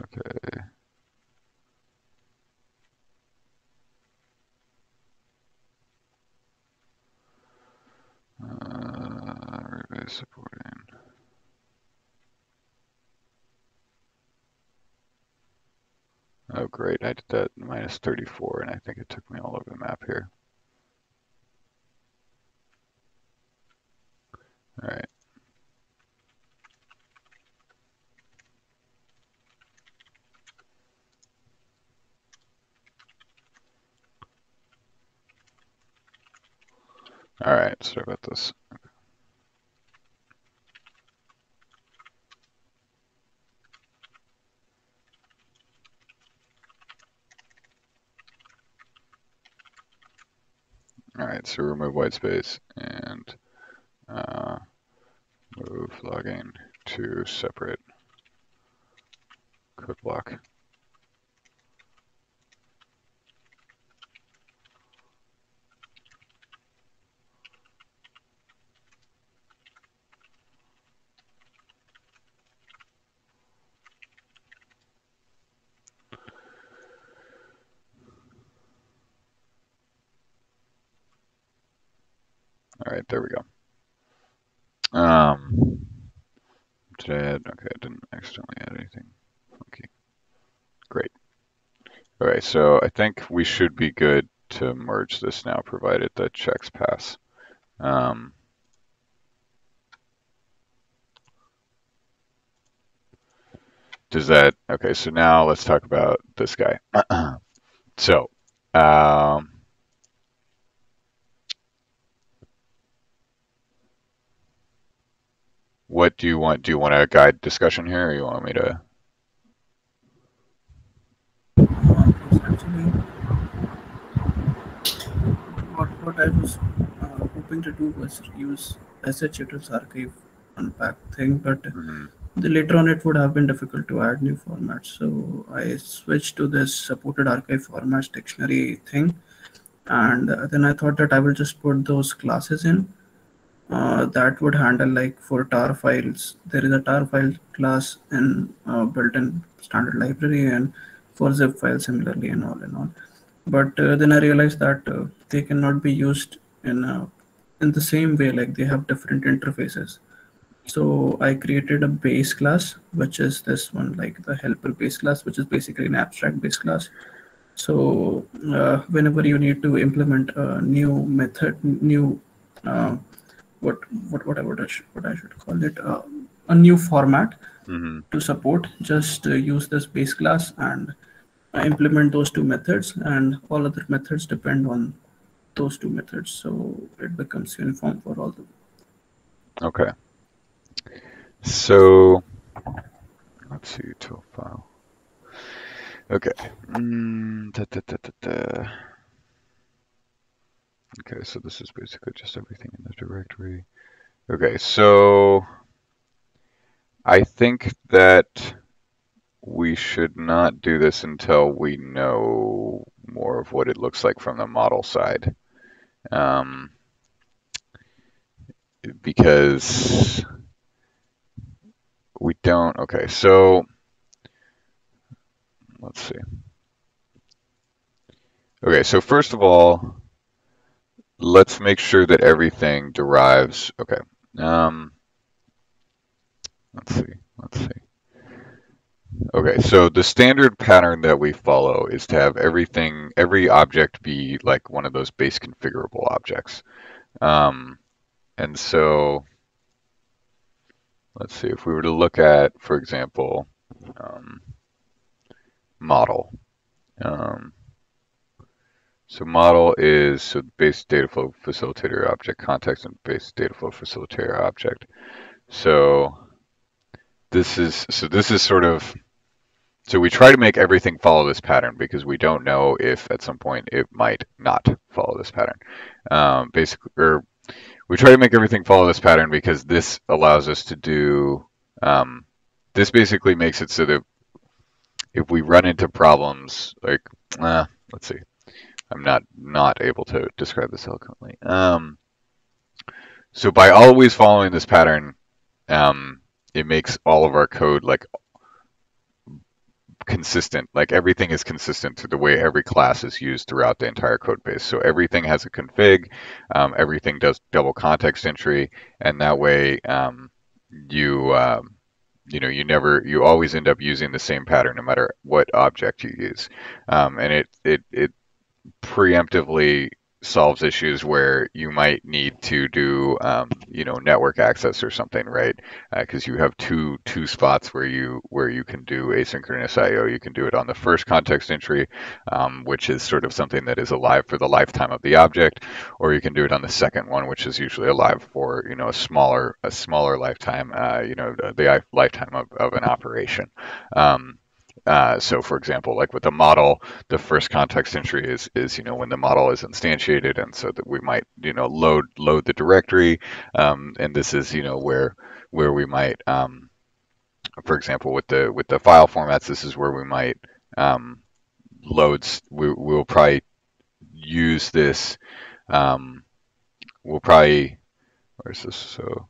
Okay. Uh, rebase supporting. Oh, great. I did that minus 34, and I think it took me all over the map here. All right. All right, sorry about this. All right, so remove white space and uh, move logging to separate code block. All right, there we go. Um, did I add? Okay, I didn't accidentally add anything funky. Great. All right, so I think we should be good to merge this now, provided the checks pass. Um, does that, okay, so now let's talk about this guy. so, um, what do you want? Do you want a guide discussion here, or you want me to? Actually, what, what I was uh, hoping to do was use shutil's archive unpack thing, but Mhm. the, later on it would have been difficult to add new formats. So I switched to this supported archive formats dictionary thing. And uh, then I thought that I will just put those classes in. Uh, that would handle like for tar files. There is a tar file class in uh, built-in standard library and for zip files similarly and all and all. But uh, then I realized that uh, they cannot be used in uh, in the same way. Like they have different interfaces. So I created a base class, which is this one, like the helper base class, which is basically an abstract base class. So whenever you need to implement a new method, new what what whatever I should, what I should call it, uh, a new format Mhm. to support, just uh, use this base class and uh, implement those two methods, and all other methods depend on those two methods. So it becomes uniform for all the Okay. So let's see, util file. Okay. Mm, da, da, da, da, da. Okay, so this is basically just everything in the directory. Okay, so I think that we should not do this until we know more of what it looks like from the model side. Um, because we don't, okay, so let's see. Okay, so first of all, let's make sure that everything derives, okay. Um, let's see, let's see. Okay, so the standard pattern that we follow is to have everything, every object be like one of those base configurable objects. Um, and so let's see, if we were to look at, for example, um, model. Um, so model is so base data flow facilitator object context and base data flow facilitator object. So this is so this is sort of so we try to make everything follow this pattern because we don't know if at some point it might not follow this pattern. Um, basically, or we try to make everything follow this pattern because this allows us to do um, this basically makes it so that if we run into problems like uh, let's see i'm not not able to describe this eloquently um, so by always following this pattern um, it makes all of our code like consistent. Like everything is consistent to the way every class is used throughout the entire code base. So everything has a config, um, everything does double context entry, and that way um, you um, you know you never you always end up using the same pattern no matter what object you use, um, and it it it preemptively solves issues where you might need to do um, you know network access or something right? Because uh, you have two two spots where you where you can do asynchronous IO you can do it on the first context entry um, which is sort of something that is alive for the lifetime of the object or you can do it on the second one which is usually alive for you know a smaller a smaller lifetime uh, you know the, the lifetime of, of an operation. Um, uh, so for example, like with the model, the first context entry is, is, you know, when the model is instantiated. And so that we might, you know, load, load the directory. Um, and this is, you know, where, where we might, um, for example, with the, with the file formats, this is where we might, um, loads, we, we'll probably use this, um, we'll probably, where's this? So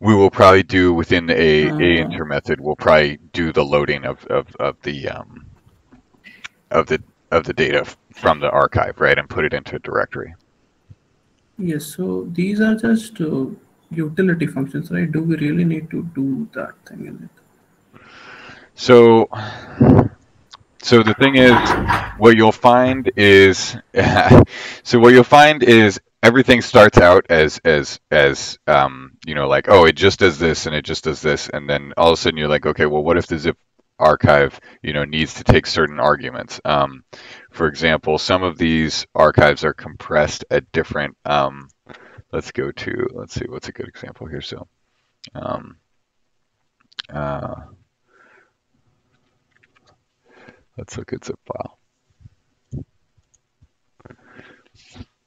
we will probably do within a, Uh, a inter method. We'll probably do the loading of, of, of the um, of the of the data from the archive, right, and put it into a directory. Yes, so these are just uh, utility functions, right? Do we really need to do that thing in it? So, so the thing is, what you'll find is, so what you'll find is everything starts out as as as um, you know like oh it just does this and it just does this. And then all of a sudden you're like okay well what if the zip archive you know needs to take certain arguments? Um, for example some of these archives are compressed at different um, let's go to let's see what's a good example here? So um, uh, let's look at zip file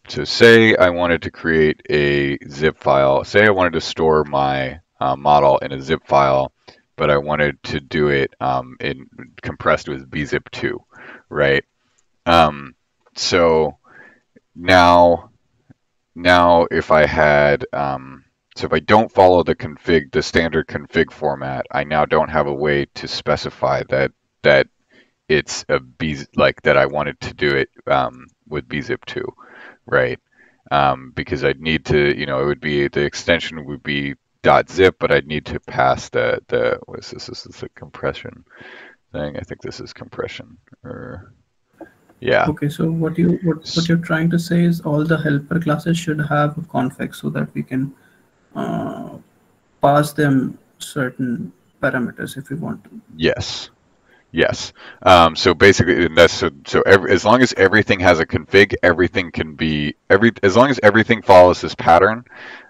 so say I wanted to create a zip file. Say I wanted to store my uh, model in a zip file, but I wanted to do it um, in compressed with bzip2, right? Um, so now, now if I had, um, so if I don't follow the config, the standard config format, I now don't have a way to specify that that it's a b like that I wanted to do it um, with bzip2 right? Um, because I'd need to, you know, it would be the extension would be .zip, but I'd need to pass the the what is this? This is the compression thing. I think this is compression or yeah. Okay, so what you what, what you're trying to say is all the helper classes should have a config so that we can uh, pass them certain parameters if we want to. Yes. Yes. Um, so basically, that's so, so every, as long as everything has a config, everything can be every as long as everything follows this pattern,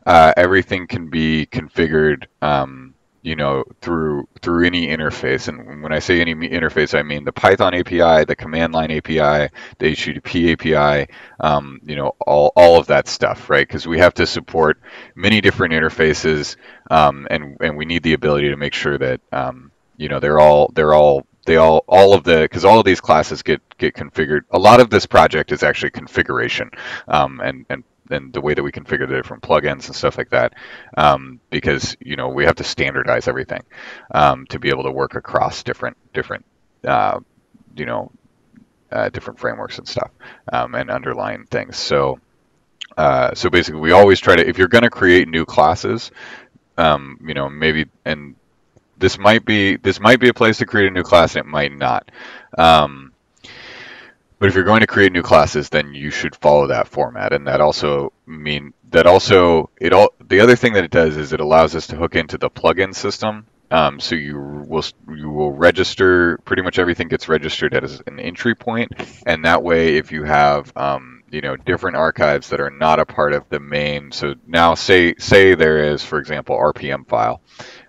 uh, everything can be configured. Um, you know, through through any interface. And when I say any interface, I mean the Python API, the command line API, the HTTP API, um, you know, all, all of that stuff, right? Because we have to support many different interfaces, um, and and we need the ability to make sure that um, you know they're all they're all they all all of the because all of these classes get get configured. A lot of this project is actually configuration, um, and and and the way that we configure the different plugins and stuff like that, um, because you know we have to standardize everything um, to be able to work across different different uh, you know uh, different frameworks and stuff um, and underlying things. So. Uh, so basically, we always try to, if you're going to create new classes, um, you know, maybe, and this might be this might be a place to create a new class and it might not. Um, but if you're going to create new classes then you should follow that format and that also mean that also it all the other thing that it does is it allows us to hook into the plugin system. Um, so you will you will register pretty much everything gets registered as an entry point and that way if you have um, you know different archives that are not a part of the main so now say say there is for example rpm file.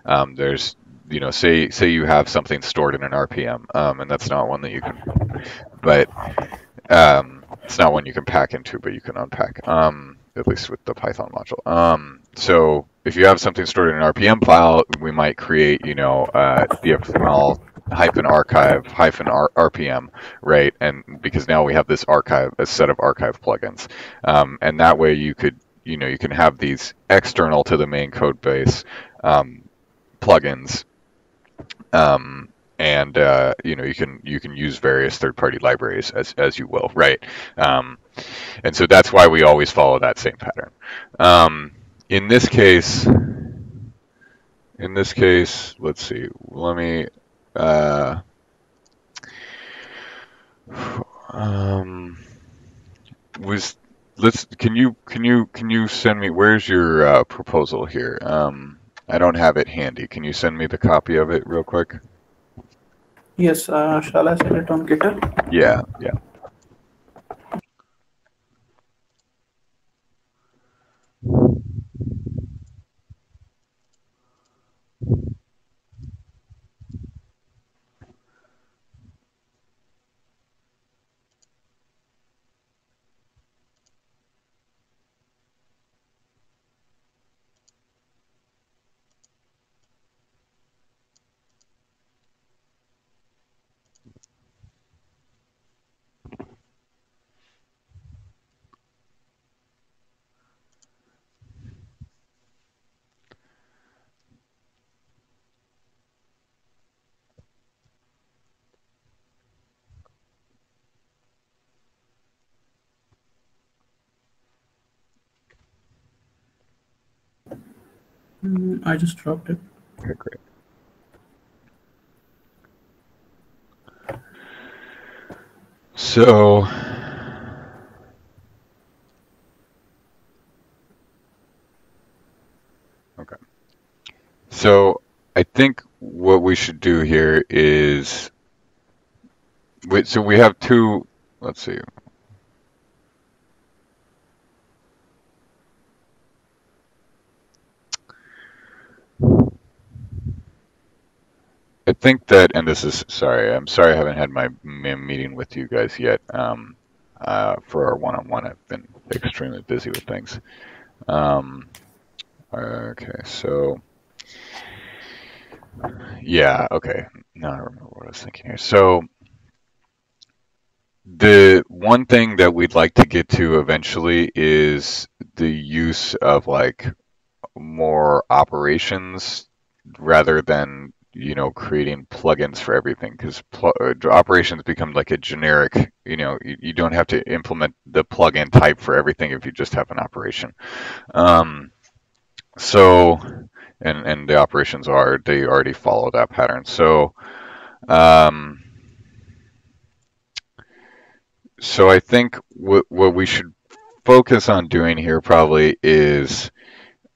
Um, there's you know, say say you have something stored in an RPM, um, and that's not one that you can, but um, it's not one you can pack into, but you can unpack. Um, at least with the Python module. Um, so if you have something stored in an RPM file, we might create, you know, uh, the DFFML hyphen archive hyphen RPM, right? And because now we have this archive, a set of archive plugins, um, and that way you could, you know, you can have these external to the main code base um, plugins um, and uh, you know you can you can use various third-party libraries as as you will, right? Um, and so that's why we always follow that same pattern. Um, in this case, in this case, let's see. Let me. Uh, um, was let's can you can you can you send me where's your uh, proposal here? Um, I don't have it handy. Can you send me the copy of it real quick? Yes, uh, shall I send it on GitHub? Yeah, yeah. Mm, I just dropped it. Okay, great. So, okay. So I think what we should do here is, so we have two, let's see. I think that, and this is sorry, I'm sorry I haven't had my meeting with you guys yet. Um, uh, for our one-on-one, I've been extremely busy with things. Um, okay, so yeah, okay. Now I remember what I was thinking here. So the one thing that we'd like to get to eventually is the use of like more operations rather than you know creating plugins for everything because pl- uh, operations become like a generic you know you, you don't have to implement the plugin type for everything if you just have an operation. Um, so and and the operations are they already follow that pattern. So um, so I think what what we should focus on doing here probably is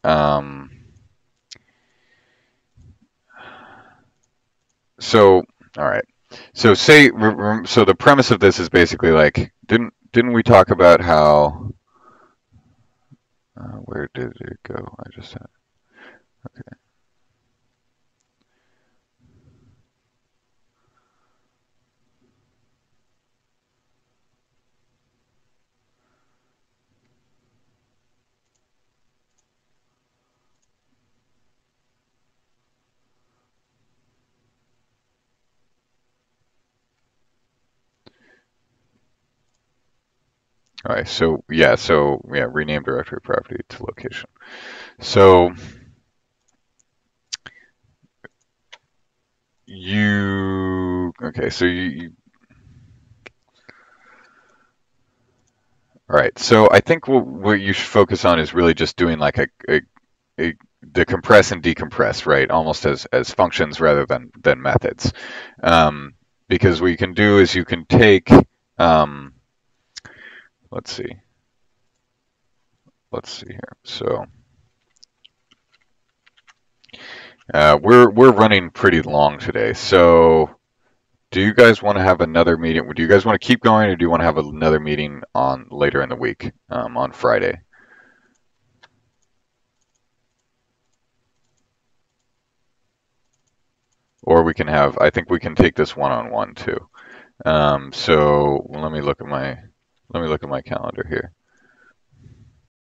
um, so all right. So say so the premise of this is basically like didn't didn't we talk about how uh, where did it go? I just had okay all right so yeah so yeah rename directory property to location. So you okay so you, you all right so i think what, what you should focus on is really just doing like a, a, a the compress and decompress right? Almost as as functions rather than than methods. Um, because what you can do is you can take um, let's see. Let's see here. So uh, we're we're running pretty long today. So do you guys want to have another meeting? Do you guys want to keep going or do you want to have another meeting on later in the week um, on friday? Or we can have i think we can take this one-on-one too. Um, so let me look at my let me look at my calendar here